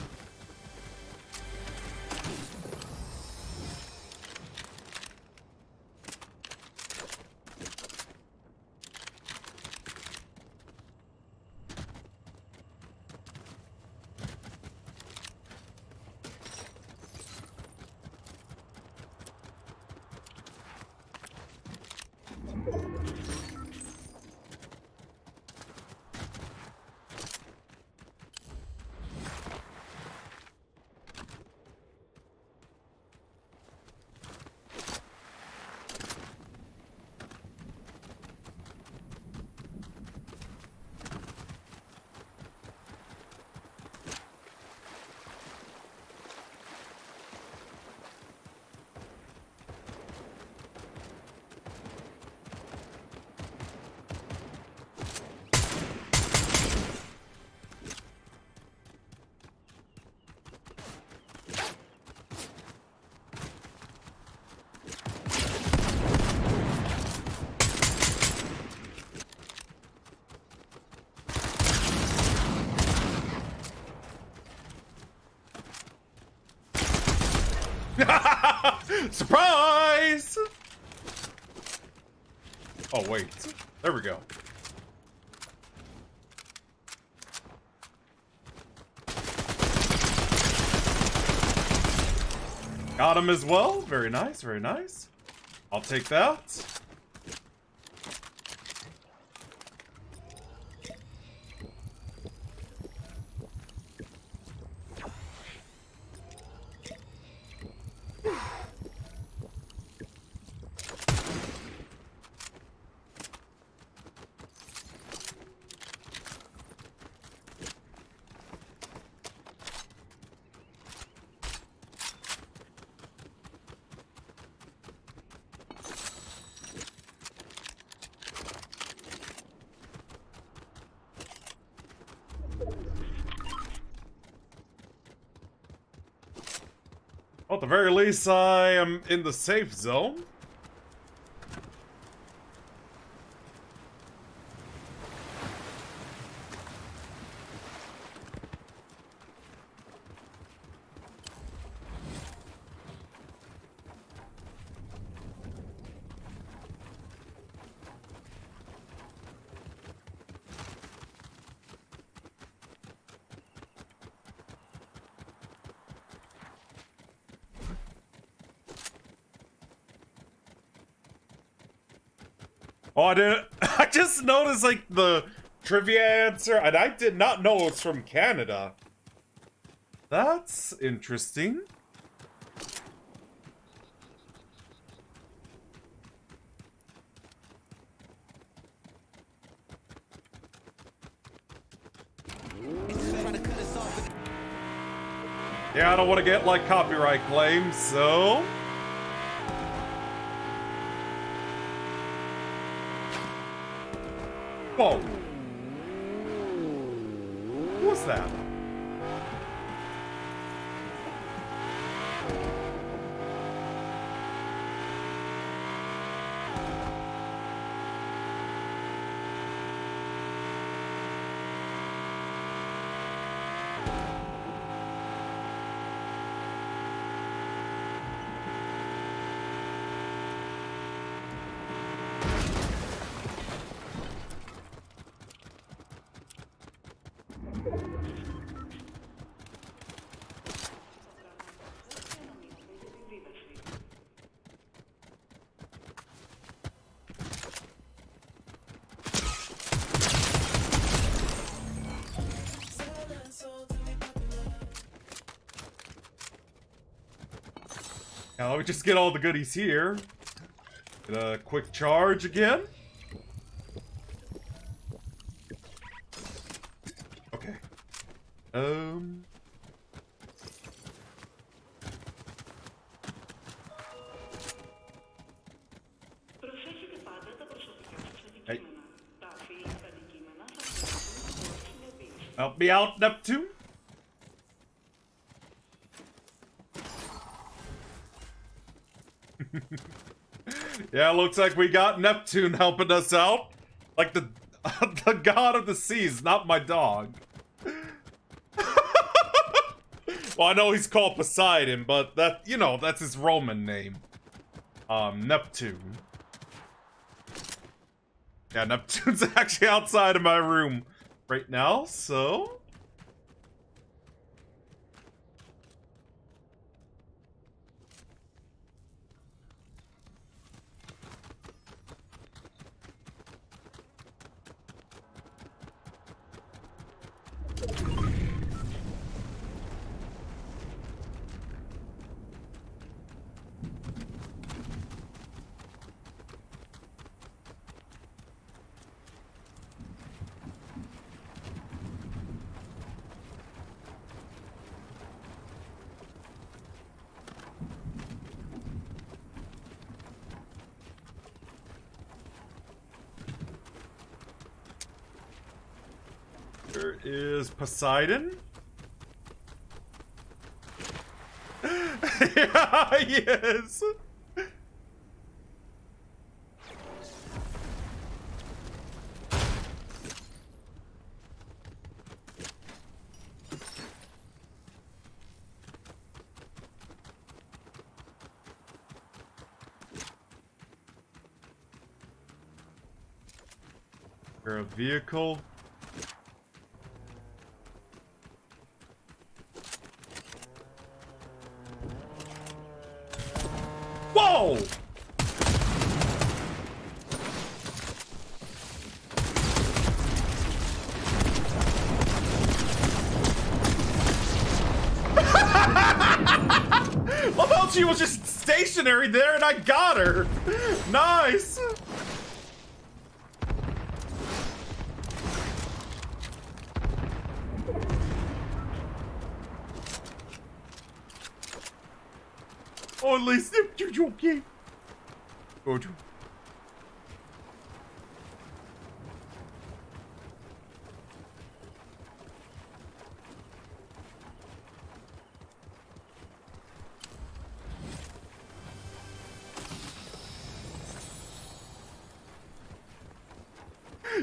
Speaker 1: Surprise! Oh, wait. There we go. Got him as well. Very nice, very nice. I'll take that. Well, at the very least, I am in the safe zone. Oh, I didn't. I just noticed like the trivia answer, and I did not know it's from Canada. That's interesting. Yeah, I don't want to get like copyright claims, so. Whoa. What's that? Uh, we just get all the goodies here. Get a quick charge again. Okay. Um... Help me out, Neptune. Yeah, looks like we got Neptune helping us out. Like the the god of the seas, not my dog. Well, I know he's called Poseidon, but that, you know, that's his Roman name. Um, Neptune. Yeah, Neptune's actually outside of my room right now, so... There is Poseidon. yeah, he is. You're a vehicle. Whoa! Love how she was just stationary there and I got her. Nice. Oh, at least you're okay. Go to.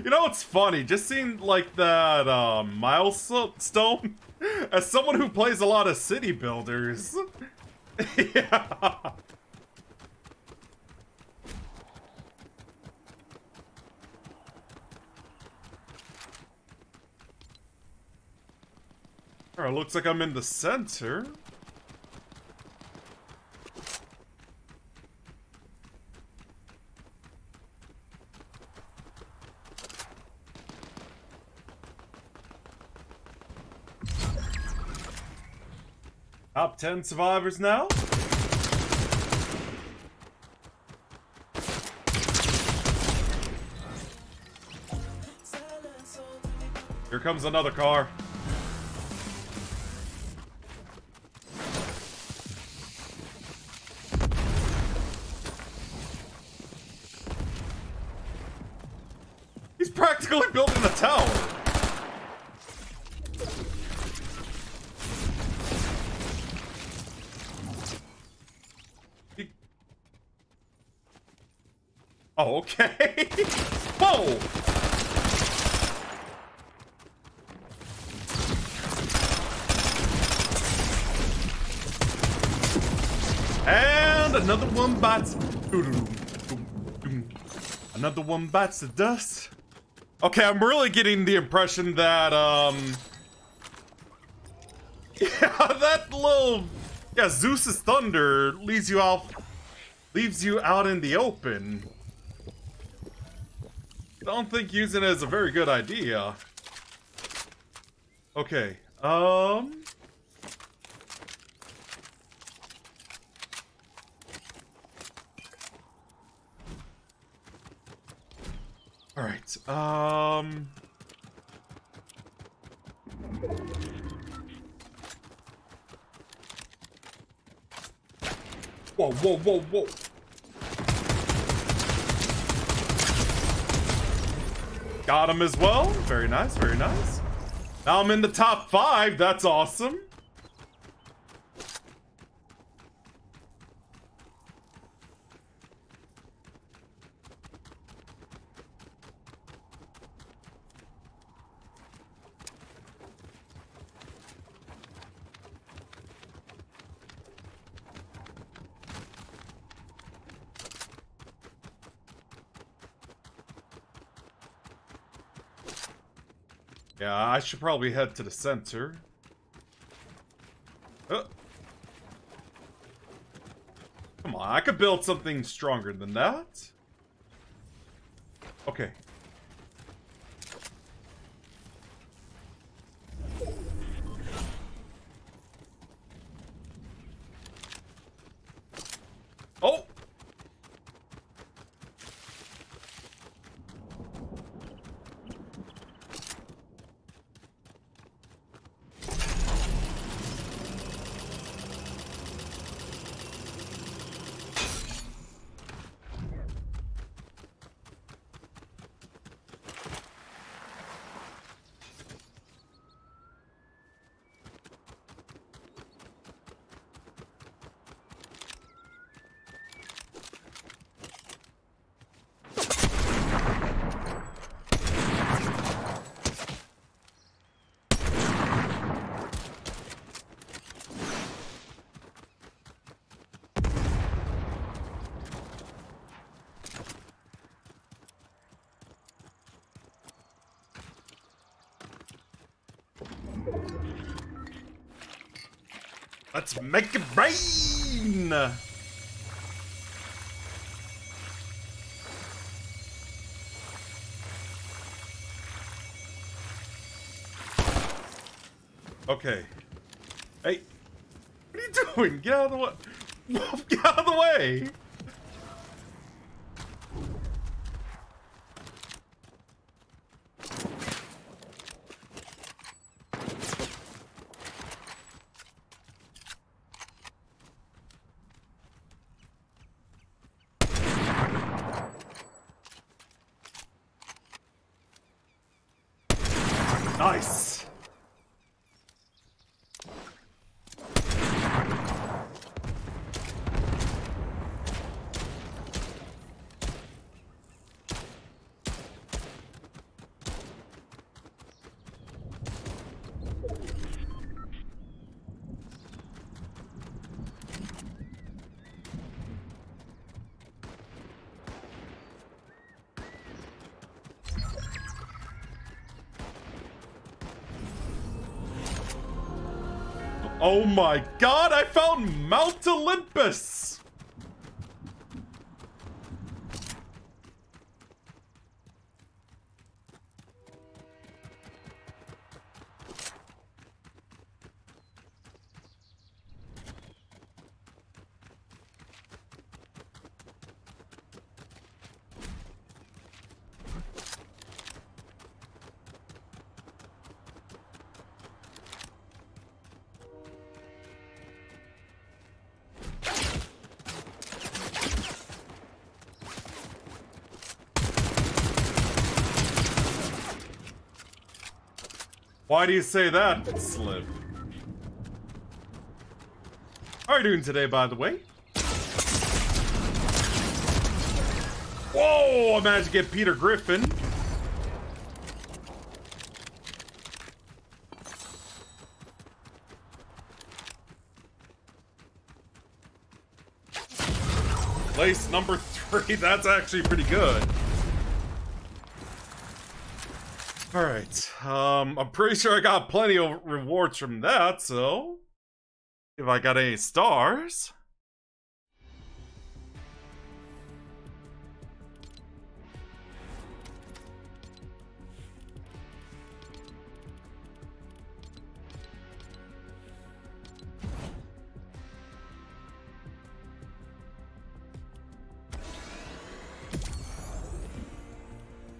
Speaker 1: You know what's funny? Just seeing like that um, milestone as someone who plays a lot of city builders. yeah. Alright, looks like I'm in the center. Top 10 survivors now. Here comes another car. He's practically building a tower. He- Oh, okay. Whoa! And another one bites. Another one bites the dust. Okay, I'm really getting the impression that, um... Yeah, that little... Yeah, Zeus's thunder leaves you out... Leaves you out in the open. Don't think using it is a very good idea. Okay, um... Alright, um... Whoa, whoa, whoa, whoa. Got him as well. Very nice, very nice. Now I'm in the top five. That's awesome. Yeah, I should probably head to the center. Uh. Come on, I could build something stronger than that. Okay. Oh! Let's make it rain! Okay. Hey, what are you doing? Get out of the way! Get out of the way! Nice! Oh my god, I found Mount Olympus! Why do you say that, Slim? How are you doing today, by the way? Whoa! I managed to get Peter Griffin. Place number three. That's actually pretty good. Alright, um, I'm pretty sure I got plenty of rewards from that, so... If I got any stars...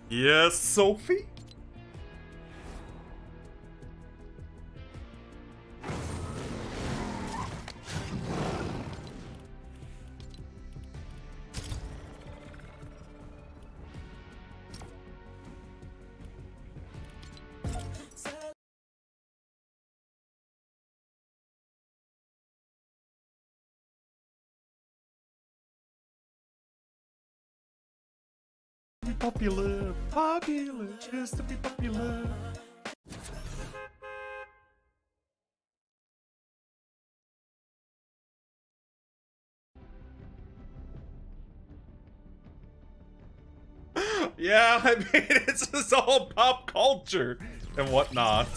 Speaker 1: Yes, Sophie? Popular, popular, just to be popular. yeah, I mean, it's just all pop culture. and whatnot.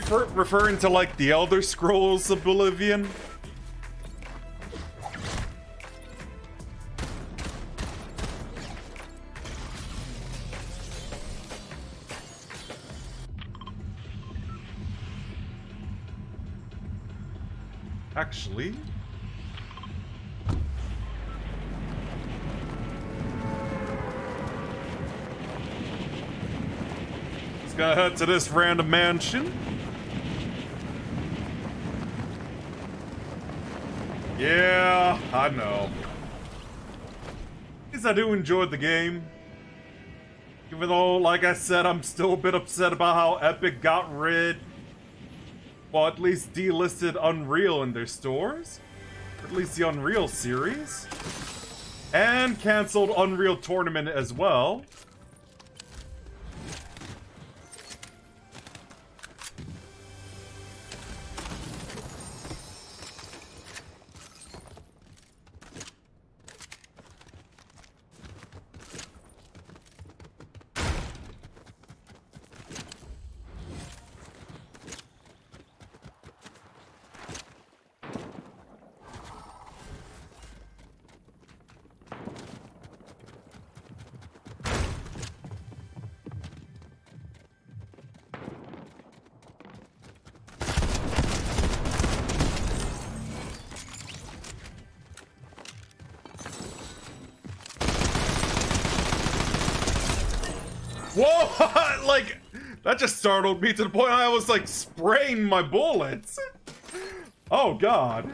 Speaker 1: Wait, are you fer- referring to like the Elder Scrolls of Oblivion? Actually, let's go head to this random mansion. Yeah, I know. At least I do enjoy the game. Even though, like I said, I'm still a bit upset about how Epic got rid, well, at least delisted Unreal in their stores. Or at least the Unreal series. And canceled Unreal Tournament as well. Just startled me to the point I was like spraying my bullets. Oh god.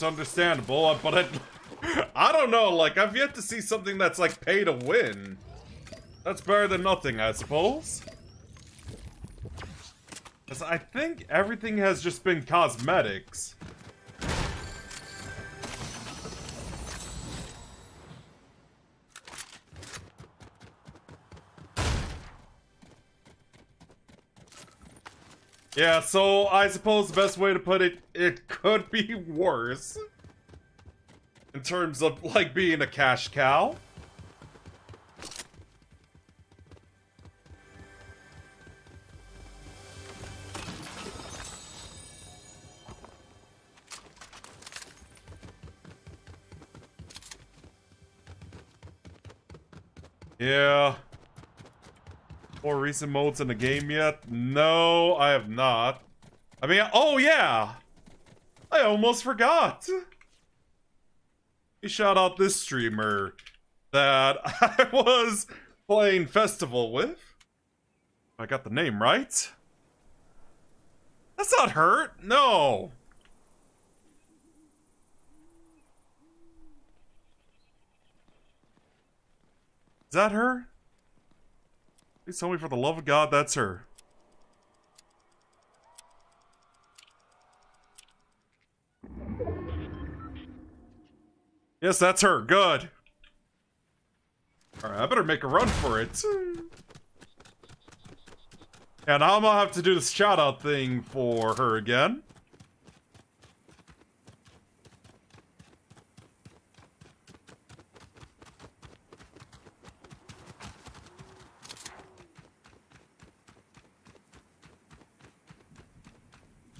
Speaker 1: It's understandable, but it, I don't know, like, I've yet to see something that's, like, pay to win. That's better than nothing, I suppose. 'Cause I think everything has just been cosmetics. Yeah, so I suppose the best way to put it, it could be worse. In terms of, like, being a cash cow. Yeah. More recent modes in the game yet? No, I have not. I mean, oh yeah! I almost forgot! Shout out this streamer that I was playing Festival with. I got the name right. That's not hurt. No. Is that her? Please tell me for the love of God that's her. Yes, that's her. Good. Alright, I better make a run for it. And I'm gonna have to do the shout out thing for her again.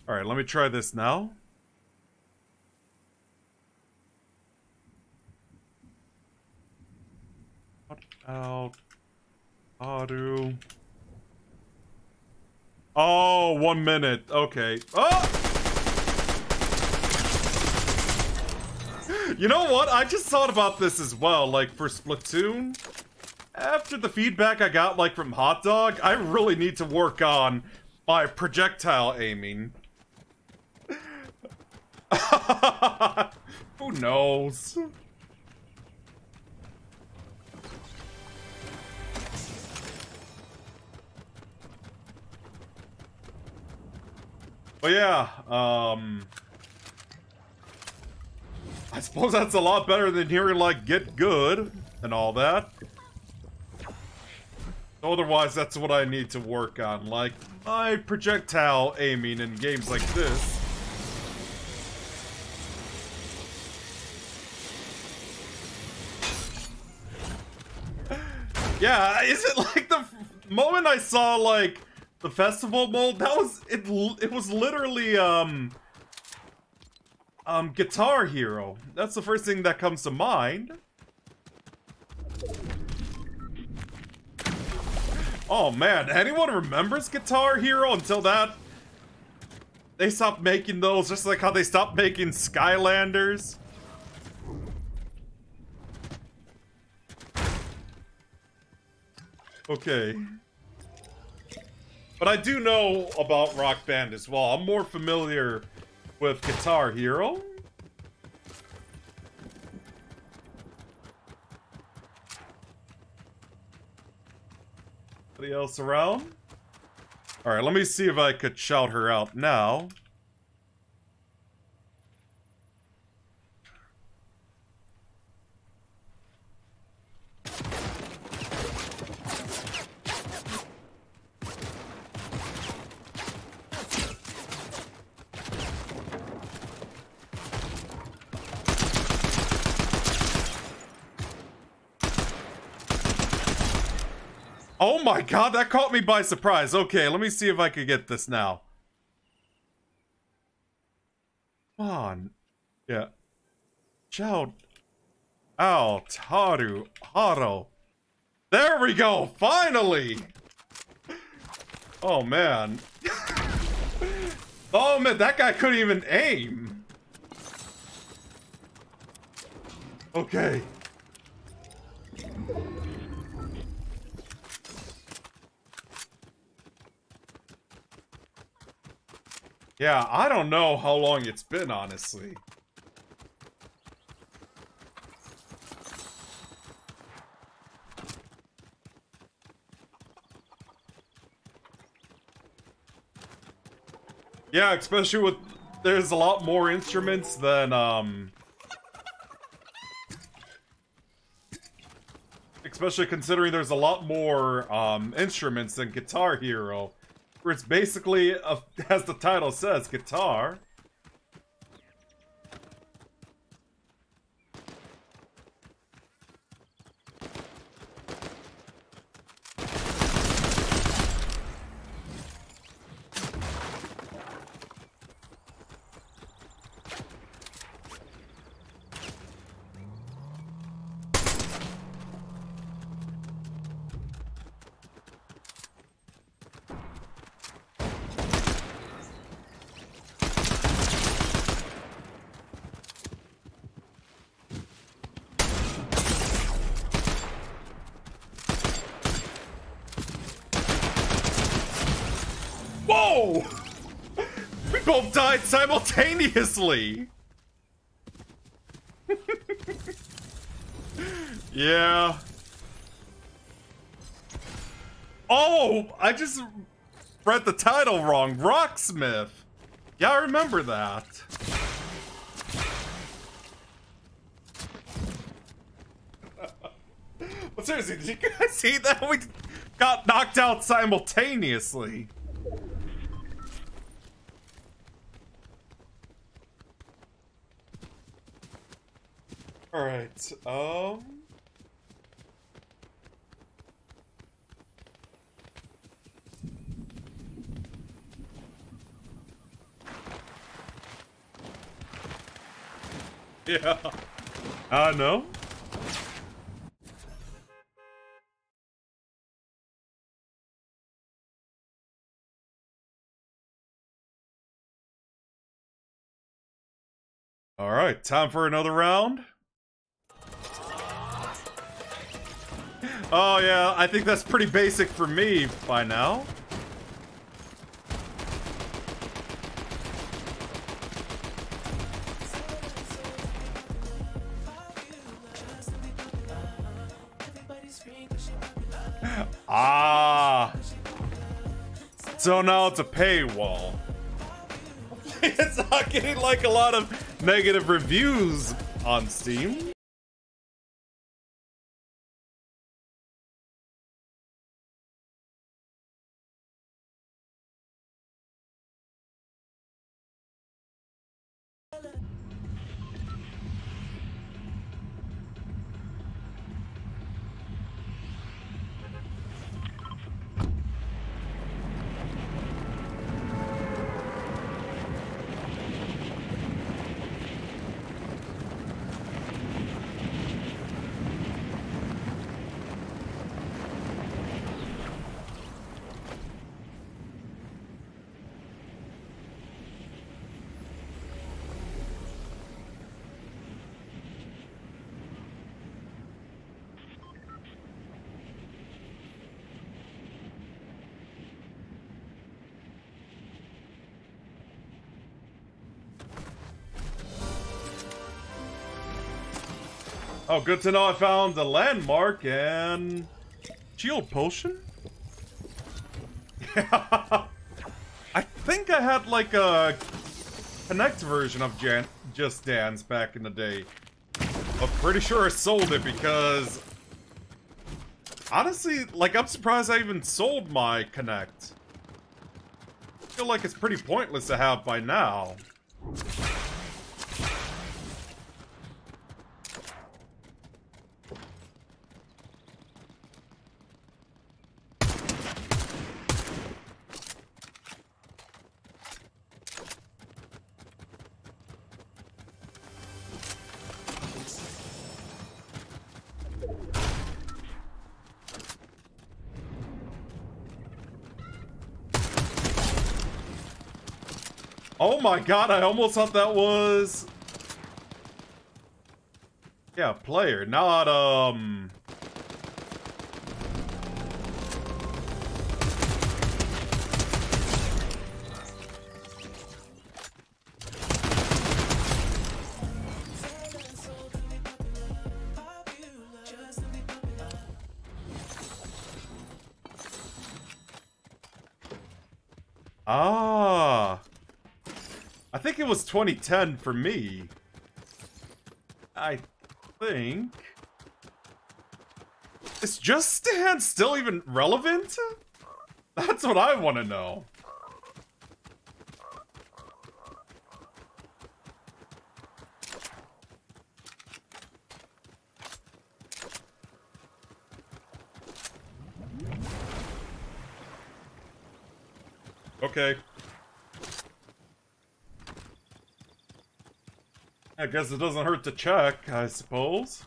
Speaker 1: Alright, let me try this now. What out? Auto. Oh, one minute. Okay. Oh! You know what? I just thought about this as well. Like for Splatoon, after the feedback I got like from Hot Dog, I really need to work on my projectile aiming. Who knows? But yeah, um... I suppose that's a lot better than hearing, like, get good and all that. Otherwise, that's what I need to work on, like, my projectile aiming in games like this. Yeah, is it like the moment I saw, like, the festival mode? That was, it, it was literally, um... Um, Guitar Hero. That's the first thing that comes to mind. Oh man, anyone remembers Guitar Hero until that? They stopped making those, just like how they stopped making Skylanders. Okay. But I do know about Rock Band as well. I'm more familiar with Guitar Hero. Anybody else around? Alright, let me see if I could shout her out now. Oh my god, that caught me by surprise. Okay, let me see if I could get this now. Come on. Yeah. Chow. Ow, Taru. Haro. There we go! Finally! Oh man. oh man, that guy couldn't even aim. Okay. Yeah, I don't know how long it's been, honestly. Yeah, especially with there's a lot more instruments than um especially considering there's a lot more um instruments than Guitar Hero where it's basically a, as the title says guitar Whoa! We both died simultaneously! yeah. Oh! I just read the title wrong. Rocksmith! Yeah, I remember that. but seriously, did you guys see that? We got knocked out simultaneously. Alright, um... Yeah. I know. All right, time for another round. Oh yeah, I think that's pretty basic for me by now. Ah. So now it's a paywall. it's not getting like a lot of negative reviews on Steam. Oh, good to know I found the landmark and shield potion. I think I had like a Kinect version of Jan Just Dance back in the day. I'm pretty sure I sold it because honestly, like I'm surprised I even sold my Kinect. I feel like it's pretty pointless to have by now. My god, I almost thought that was... Yeah, player, not, um... 2010 for me. I think. Is Just Dance still even relevant? That's what I want to know. Okay. I guess it doesn't hurt to check, I suppose.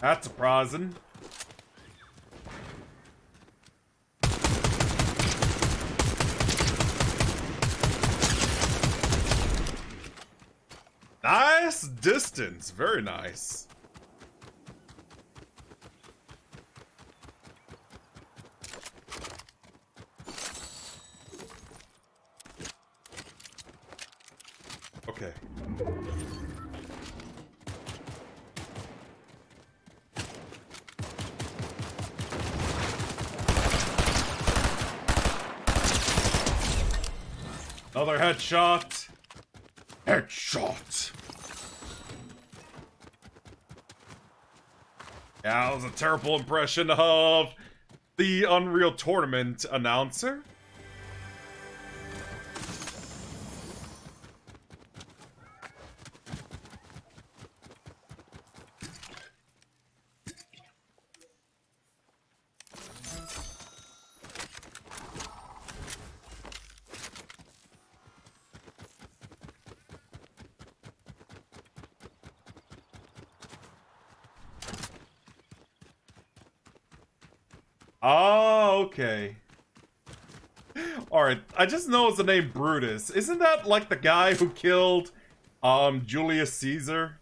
Speaker 1: That's surprising. Nice distance. Very nice. Okay. Another headshot. Headshot. Yeah, that was a terrible impression of the Unreal Tournament announcer. Oh, okay. Alright, I just know it's the name Brutus. Isn't that like the guy who killed um Julius Caesar?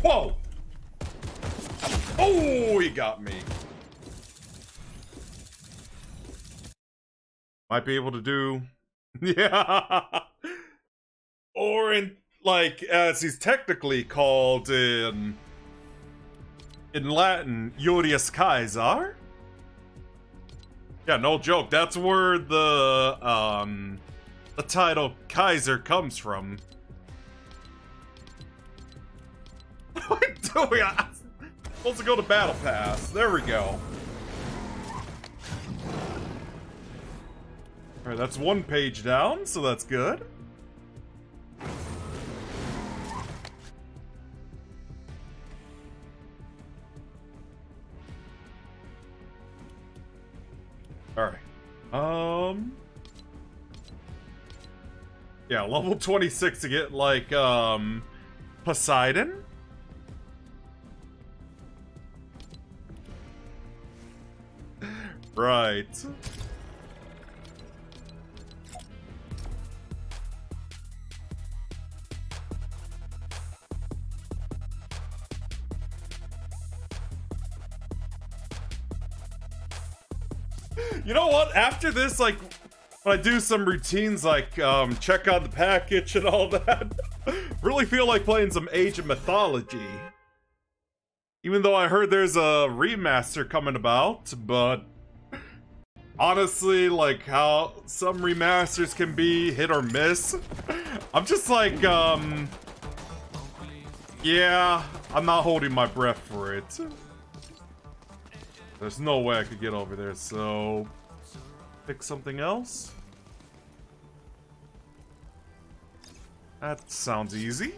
Speaker 1: Whoa! Oh, he got me. Might be able to do. Yeah. Or in, like, as he's technically called in. In Latin, Julius Caesar. Yeah, no joke. That's where the, um. The title Kaiser comes from. What am I doing? I'm supposed to go to Battle Pass. There we go. Alright, that's one page down, so that's good. Alright. Um... Yeah, level 26 to get, like, um... Poseidon? Right. You know what? After this, like, when I do some routines like um, check on the package and all that, really feel like playing some Age of Mythology. Even though I heard there's a remaster coming about, but honestly, like how some remasters can be hit or miss, I'm just like, um, yeah, I'm not holding my breath for it. There's no way I could get over there, so pick something else. That sounds easy.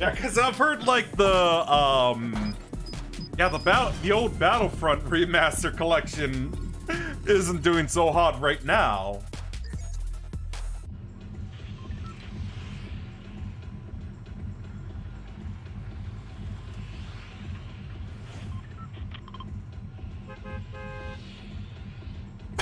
Speaker 1: Yeah, because I've heard like the um, yeah, the the old Battlefront remaster collection isn't doing so hot right now.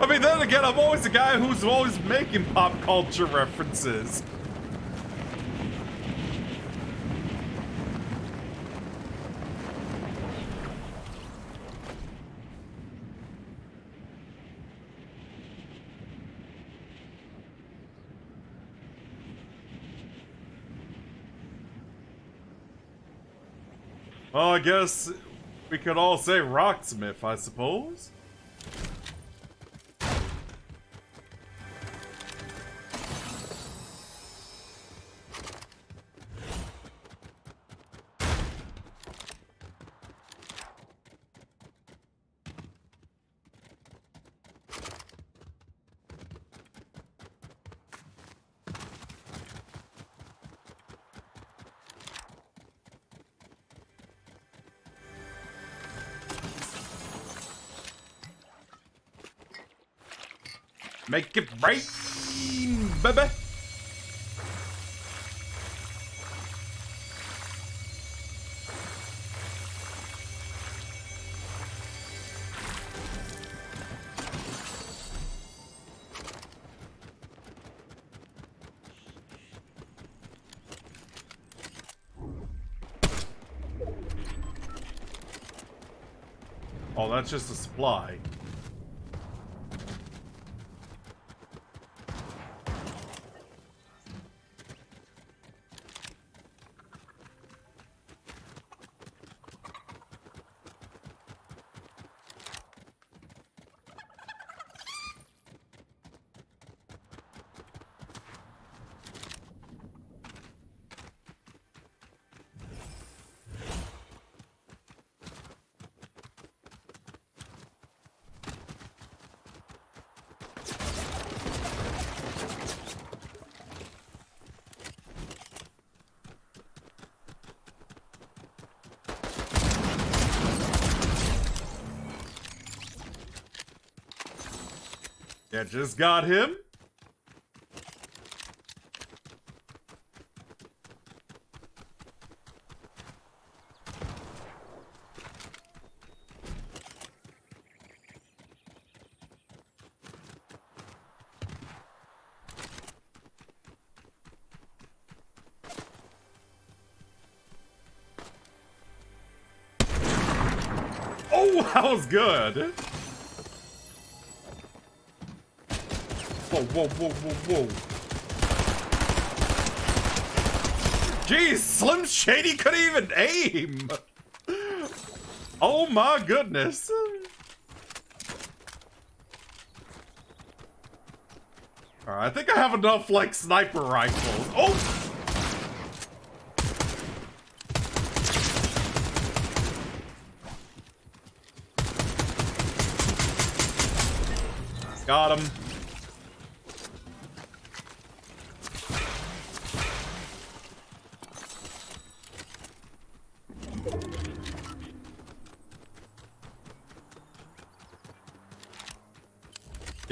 Speaker 1: I mean, then again, I'm always the guy who's always making pop culture references. Well, I guess we could all say Rocksmith, I suppose. Make it rain, baby. Oh, that's just a supply. Just got him. Oh, that was good. Whoa, whoa, whoa, whoa, whoa. Jeez, Slim Shady couldn't even aim. Oh my goodness. Alright, I think I have enough, like, sniper rifles. Oh! Got him.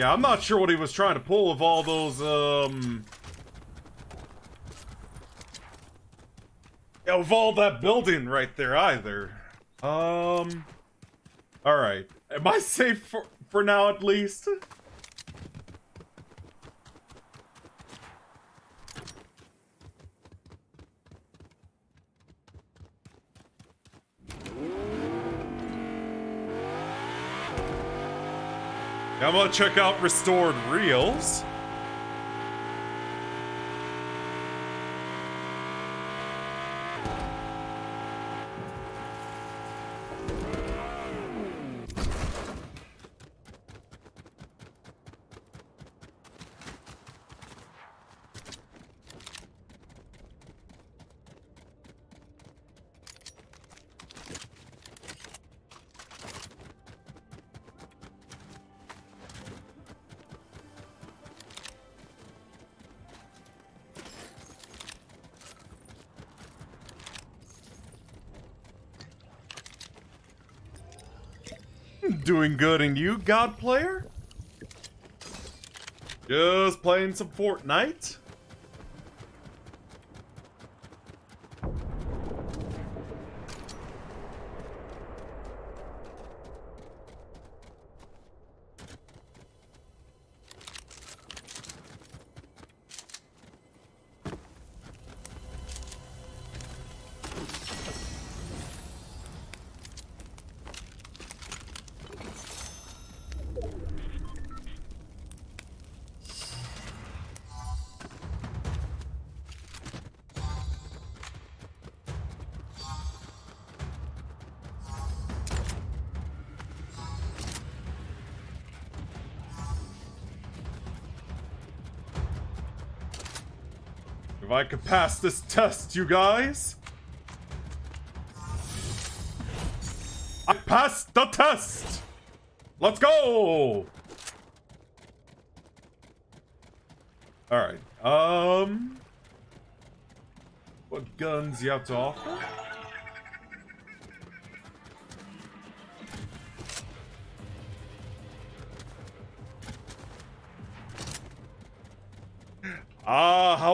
Speaker 1: Yeah, I'm not sure what he was trying to pull with all those, um... With all that building right there either. Um... Alright. Am I safe for, for now at least? I'm gonna check out Restored Reels. Doing good and you, God player? Just playing some Fortnite? I could pass this test, you guys. I passed the test! Let's go! Alright, um... What guns you have to offer?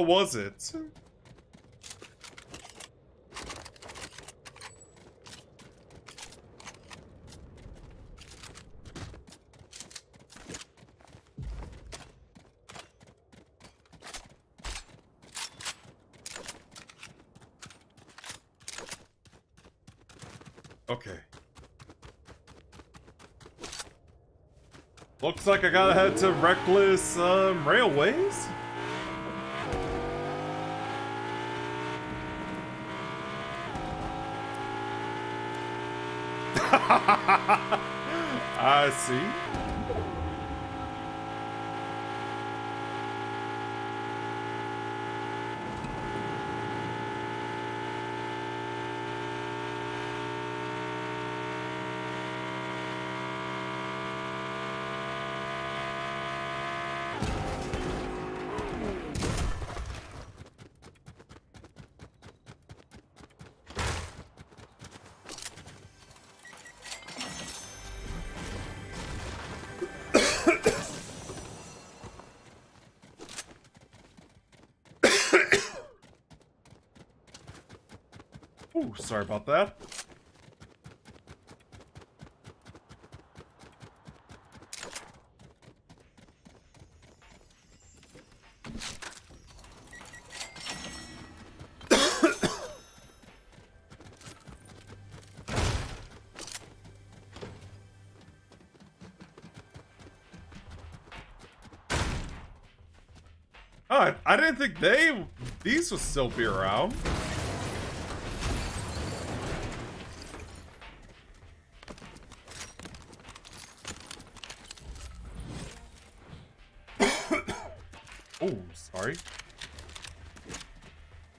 Speaker 1: Was it? Okay. Looks like I gotta head to Reckless um, Railways. I sorry about that. Oh, I, didn't think they these would still be around. oh, sorry.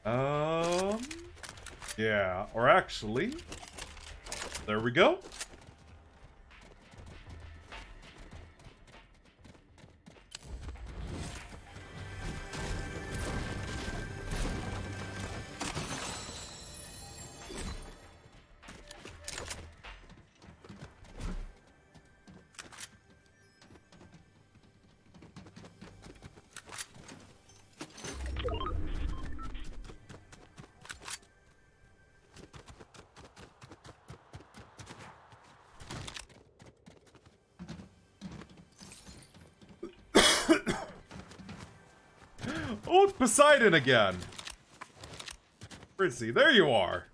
Speaker 1: Um, yeah, or actually, there we go. Poseidon again. Where is he? There you are.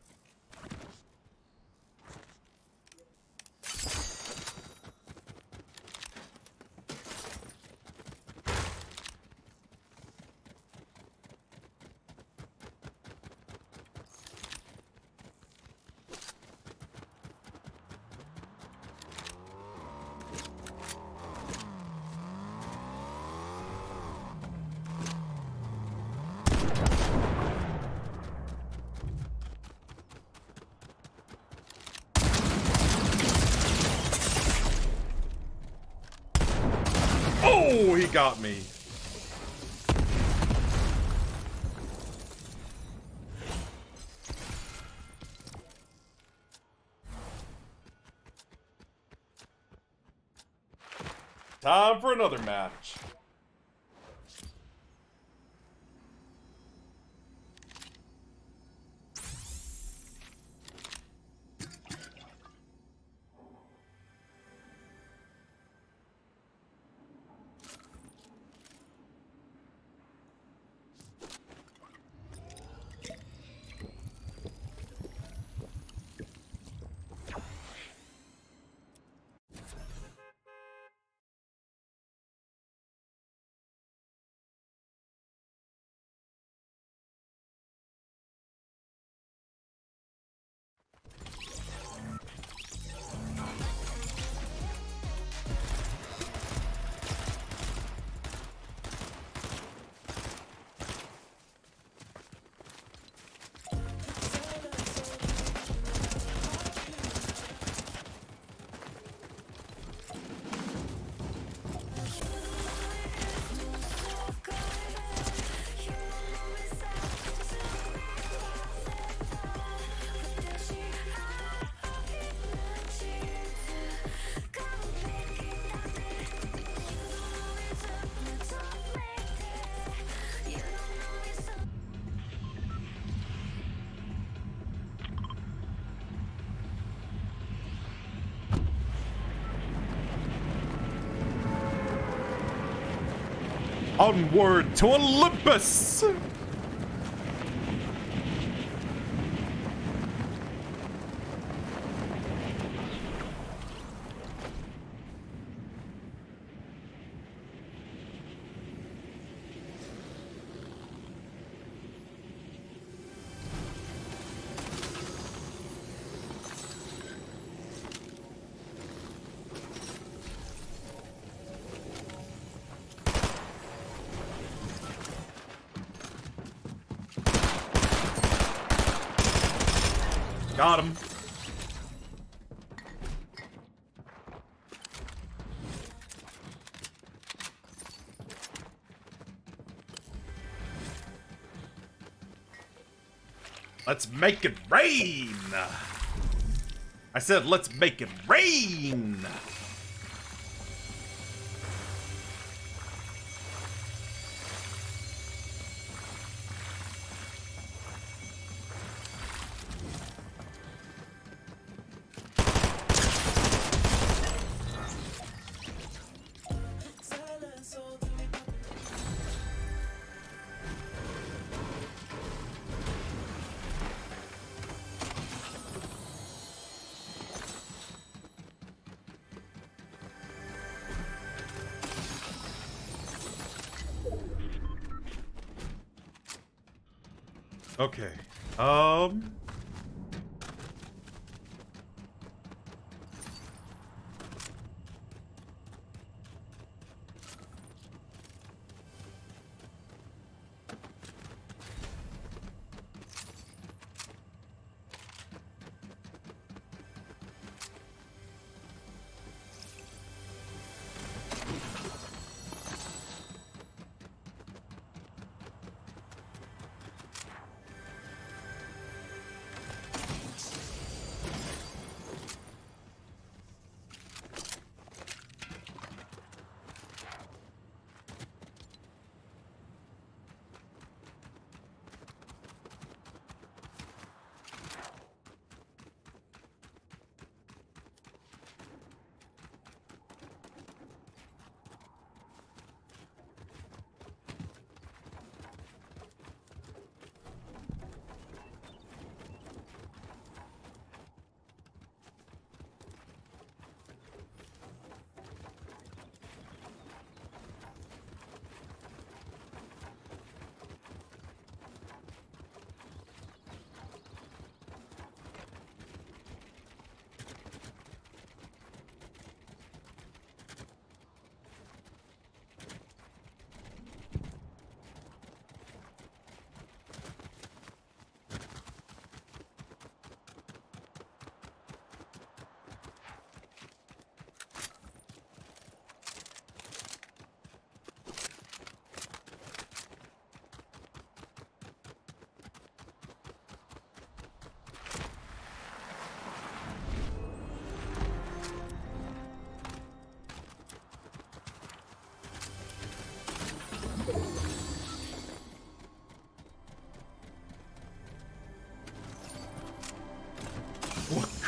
Speaker 1: Onward to Olympus! Let's make it rain! I said, let's make it rain!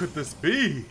Speaker 1: Could this be?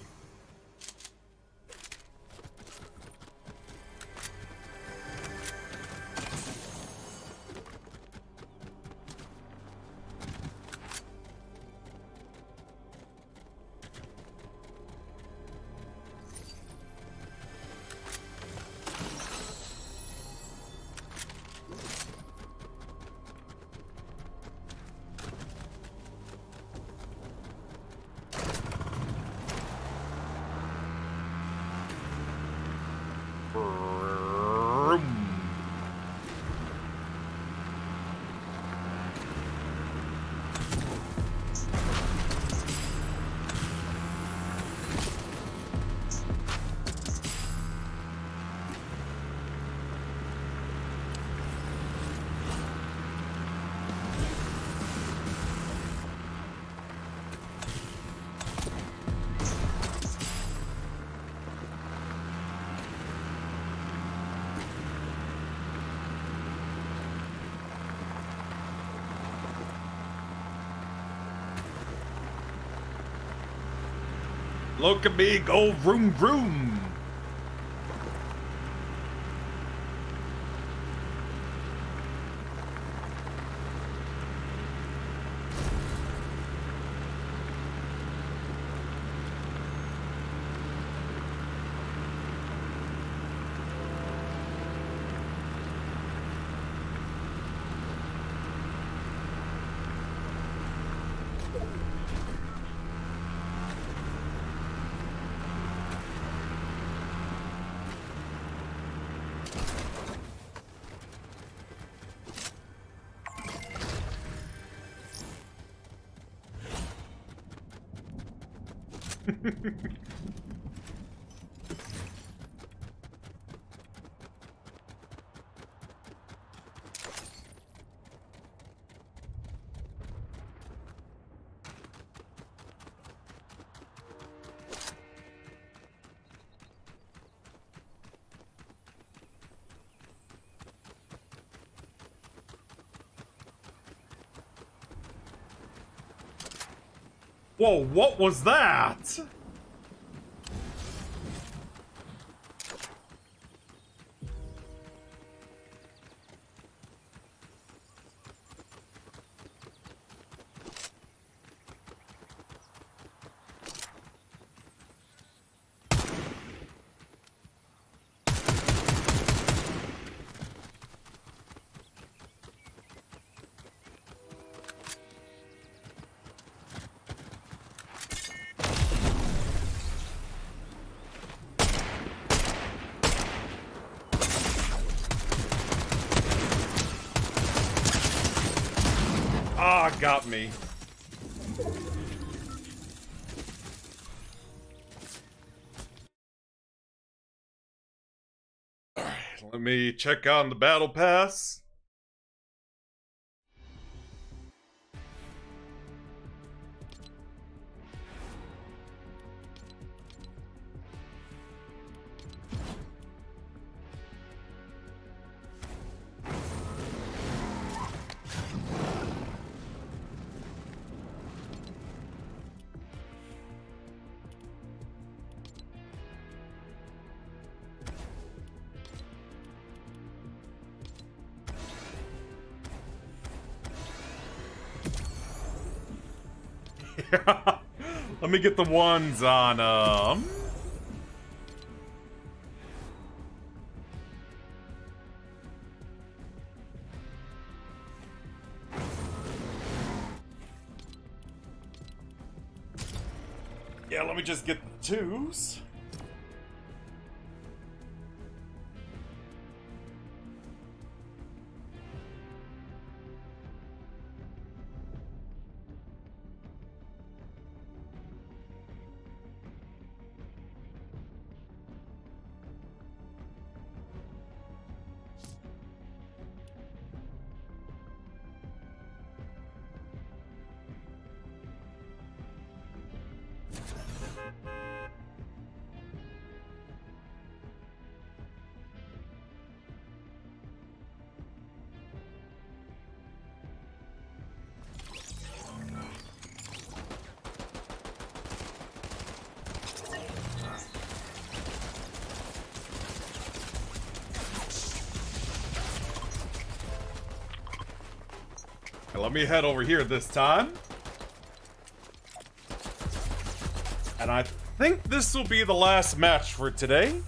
Speaker 1: Look at me go vroom vroom. Whoa, what was that? Got me. Alright, let me check on the battle pass. Let me get the ones on, um... Yeah, let me just get the twos. Let me head over here this time. And I think this will be the last match for today.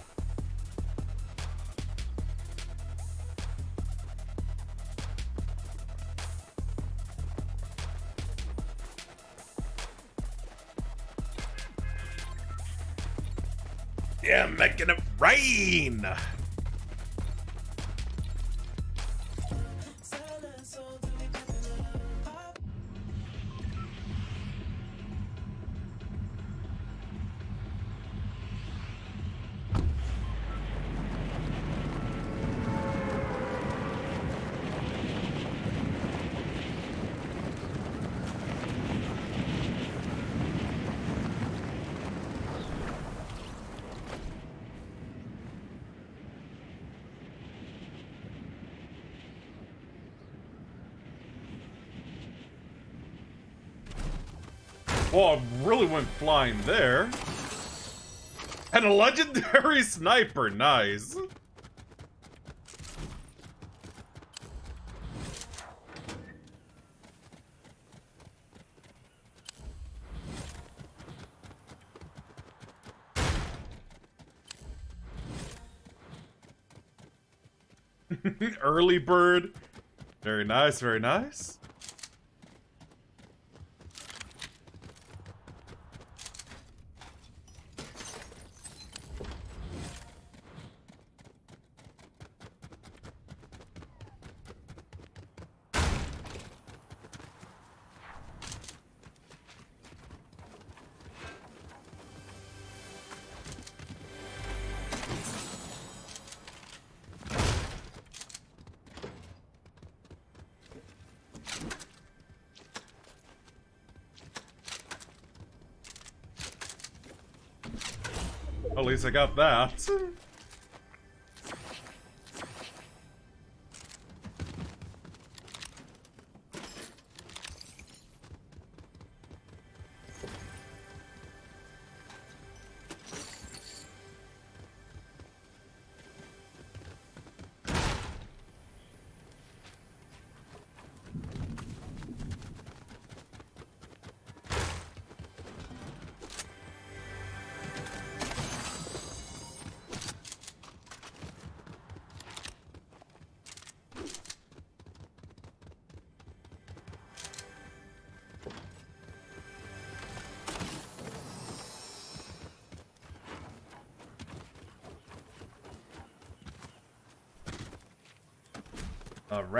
Speaker 1: Yeah, making it rain! Went flying there. And a legendary sniper, nice. Early bird. Very nice, very nice. I got that.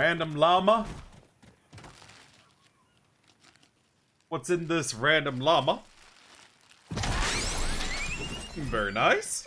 Speaker 1: Random llama? What's in this random llama? Hmm, very nice.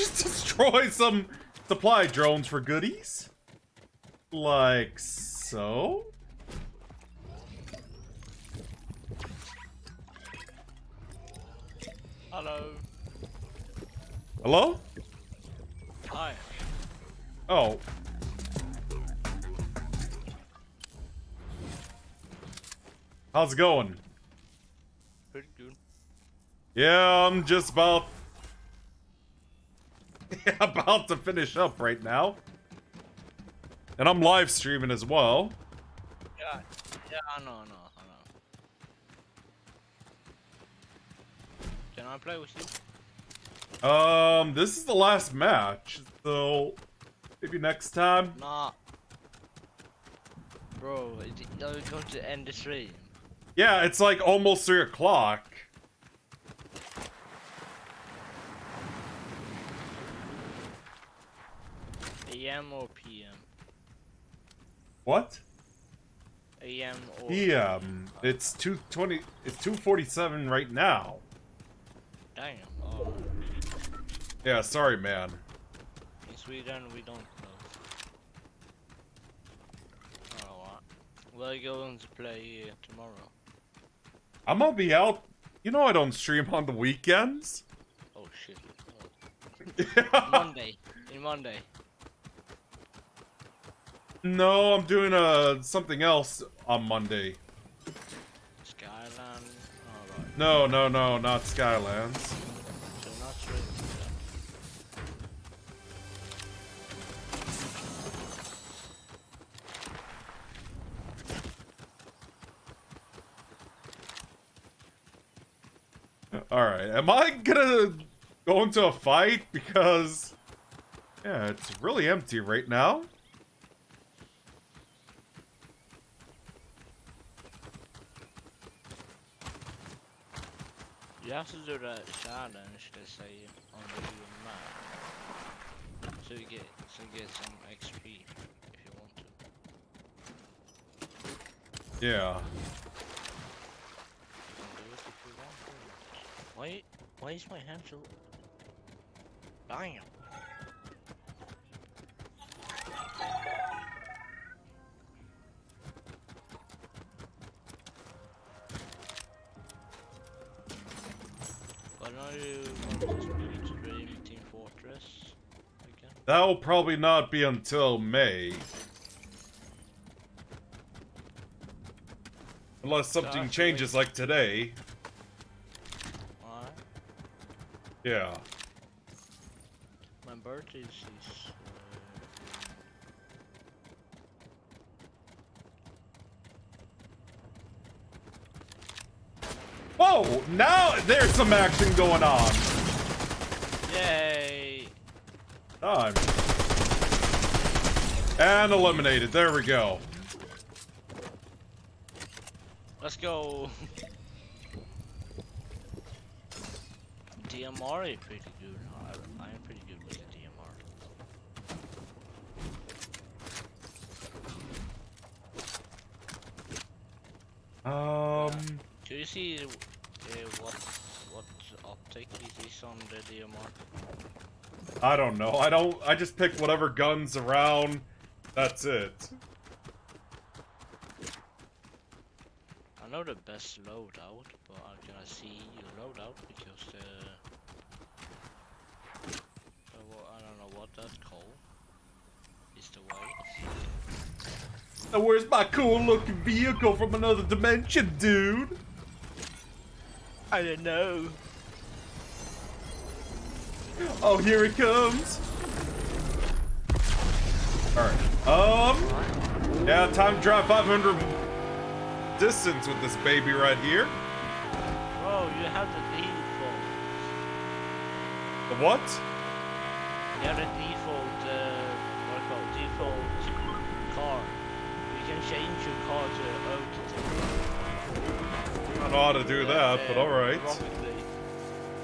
Speaker 1: Just destroy some supply drones for goodies. Like so.
Speaker 4: Hello.
Speaker 1: Hello?
Speaker 4: Hi.
Speaker 1: Oh. How's it going?
Speaker 4: Pretty good.
Speaker 1: Yeah, I'm just about about to finish up right now. And I'm live streaming as well.
Speaker 4: Yeah. Yeah, I know, I know, I know. Can I play with you?
Speaker 1: Um, this is the last match, so maybe next time.
Speaker 4: Nah. Bro, it- are we going to end the stream?
Speaker 1: Yeah, it's like almost three o'clock.
Speaker 4: AM or PM?
Speaker 1: What?
Speaker 4: AM or
Speaker 1: Yeah, um, it's two twenty. It's two forty-seven right now.
Speaker 4: Damn. Oh,
Speaker 1: Yeah, sorry, man.
Speaker 4: in Sweden we don't. Oh, what? We're going to play uh, tomorrow.
Speaker 1: I'm gonna be out. You know I don't stream on the weekends.
Speaker 4: Oh shit. Oh. Monday. In Monday.
Speaker 1: No, I'm doing uh something else on Monday.
Speaker 4: Skyland. Alright.
Speaker 1: No, no, no, not Skylands.
Speaker 4: So not straight.
Speaker 1: All right, am I gonna go into a fight because yeah, it's really empty right now.
Speaker 4: You have to do that challenge they say on the map. So you get so you get some XP if you want to.
Speaker 1: Yeah.
Speaker 4: You can do it if you want to. Why why is my hand so Damn. When are you going to speak to stream Team Fortress again?
Speaker 1: That will probably not be until May. Unless something changes like today.
Speaker 4: Alright.
Speaker 1: Yeah.
Speaker 4: My birthday is, is uh,
Speaker 1: Whoa! Now there's some action going on.
Speaker 4: Yay!
Speaker 1: Time. And eliminated. There we go.
Speaker 4: Let's go. DMR is pretty good. I, I'm pretty good with the DMR.
Speaker 1: Um,
Speaker 4: Do you see uh, what what optic is on the DMR?
Speaker 1: I don't know. I don't. I just pick whatever guns around. That's it.
Speaker 4: I know the best loadout, but I'm gonna see your loadout because the. Uh, well, I don't know what that's called. Is the way.
Speaker 1: Now, where's my cool looking vehicle from another dimension, dude?
Speaker 4: I don't know.
Speaker 1: Oh, here it comes. Alright. Um. Yeah, time to drive 500 distance with this baby right here.
Speaker 4: Bro, you have the default.
Speaker 1: The what?
Speaker 4: You have the default, uh, what do you call it? Default car. You can change your car to auto.
Speaker 1: I don't know how to do that, but alright.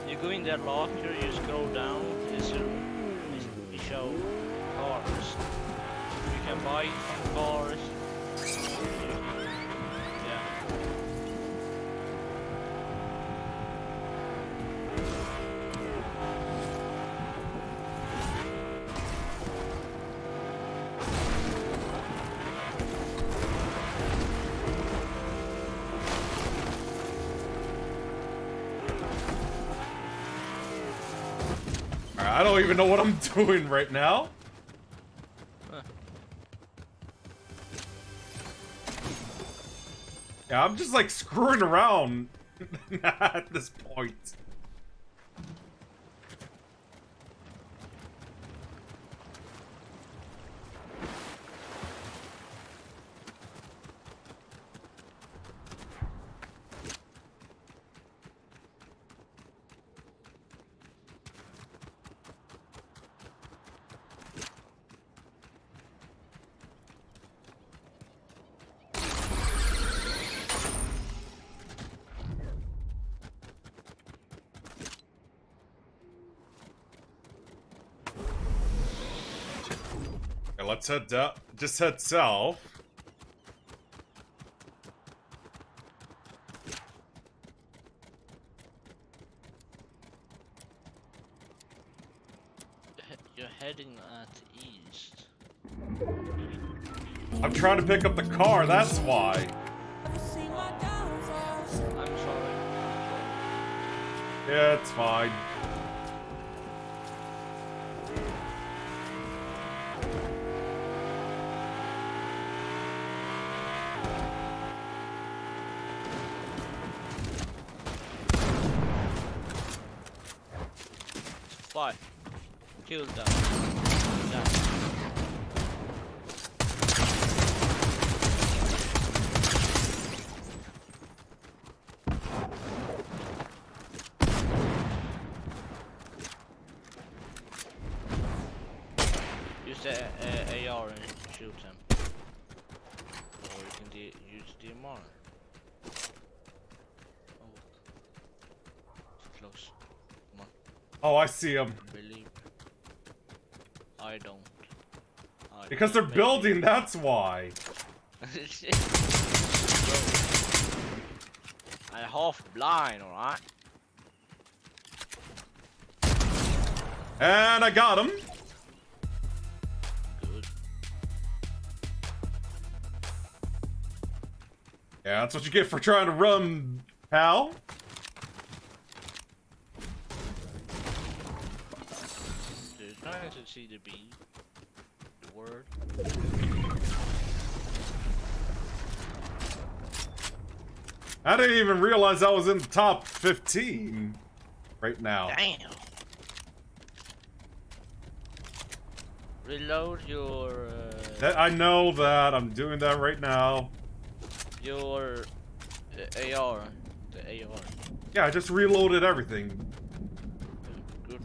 Speaker 4: You go in that locker, you scroll down, it's a, show cars. You can buy cars. Yeah.
Speaker 1: Even know what I'm doing right now. Yeah, I'm just like screwing around at this point. Head down. Just head south.
Speaker 4: You're heading at east.
Speaker 1: I'm trying to pick up the car, that's why.
Speaker 4: I'm. I'm sorry.
Speaker 1: Yeah, it's fine.
Speaker 4: Fly. Kill them. Down. Use the uh, AR and shoot him. Or you can use DMR. Oh. It's close.
Speaker 1: Oh, I see them.
Speaker 4: I don't. I
Speaker 1: Because they're building, that's why.
Speaker 4: I'm half blind, alright?
Speaker 1: And I got him.
Speaker 4: Good.
Speaker 1: Yeah, that's what you get for trying to run, pal.
Speaker 4: Dude, trying to see the B. The word.
Speaker 1: I didn't even realize I was in the top 15 right now.
Speaker 4: Damn! Reload your uh,
Speaker 1: That- I know that. I'm doing that right now.
Speaker 4: your uh, AR. The AR.
Speaker 1: Yeah, I just reloaded everything.
Speaker 4: Good.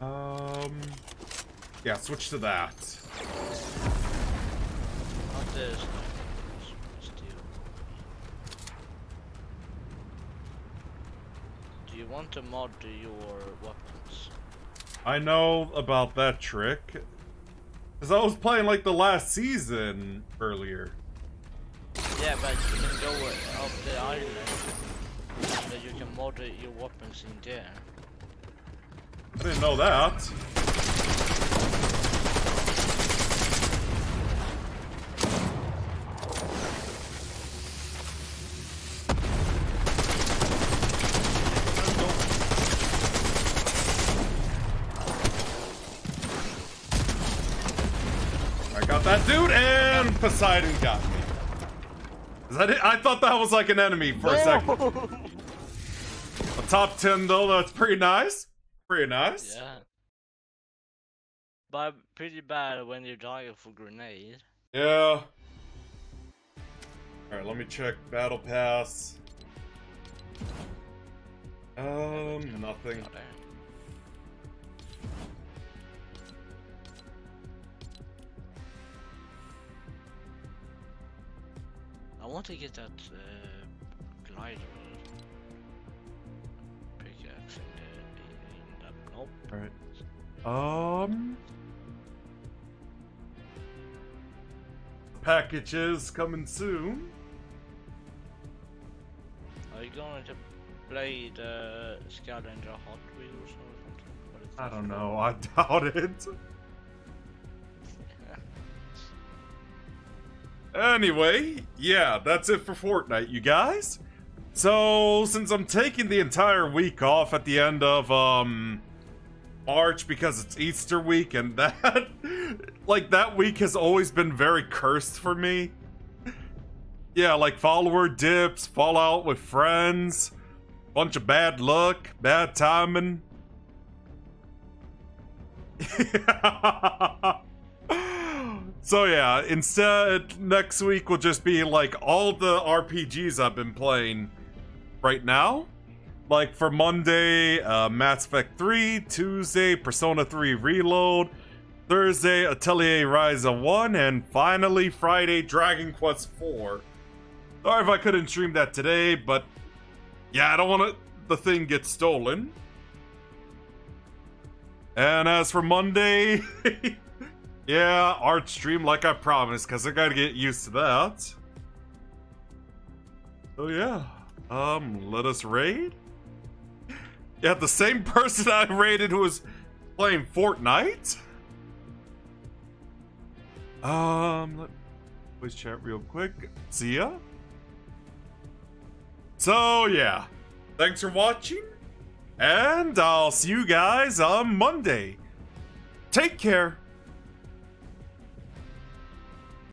Speaker 1: Um, yeah, switch to that.
Speaker 4: Not this. Do you want to mod your weapons?
Speaker 1: I know about that trick. Cause I was playing like the last season earlier.
Speaker 4: Yeah, but you can go up the island. So you can mod your weapons in there.
Speaker 1: I didn't know that. I got that dude, and Poseidon got me. Is that it? I thought that was like an enemy for a second. A top 10 though, that's pretty nice. Pretty nice.
Speaker 4: Yeah. But pretty bad when you die for grenade.
Speaker 1: Yeah. Alright, let me check Battle Pass. Um, nothing.
Speaker 4: I want to get that uh, glider pickaxe in, the, in. Nope.
Speaker 1: Alright. Um. Packages coming soon.
Speaker 4: Are you going to play the Scavenger Hot Wheels or something?
Speaker 1: I don't know, I doubt it. Anyway, yeah, that's it for Fortnite, you guys. So, since I'm taking the entire week off at the end of, um, March because it's Easter week, and that, like, that week has always been very cursed for me. Yeah, like follower dips, fallout with friends, bunch of bad luck, bad timing. so yeah, instead next week will just be like all the RPGs I've been playing right now. Like for Monday, uh, Mass Effect 3, Tuesday, Persona 3 Reload, Thursday, Atelier Ryza 1, and finally Friday, Dragon Quest 4. Sorry if I couldn't stream that today, but yeah, I don't want the thing get stolen. And as for Monday, yeah, art stream like I promised, because I gotta get used to that. So yeah, um, let us raid. Yeah, the same person I raided who was playing Fortnite. Um, let voice chat real quick. See ya. So yeah, thanks for watching, and I'll see you guys on Monday. Take care.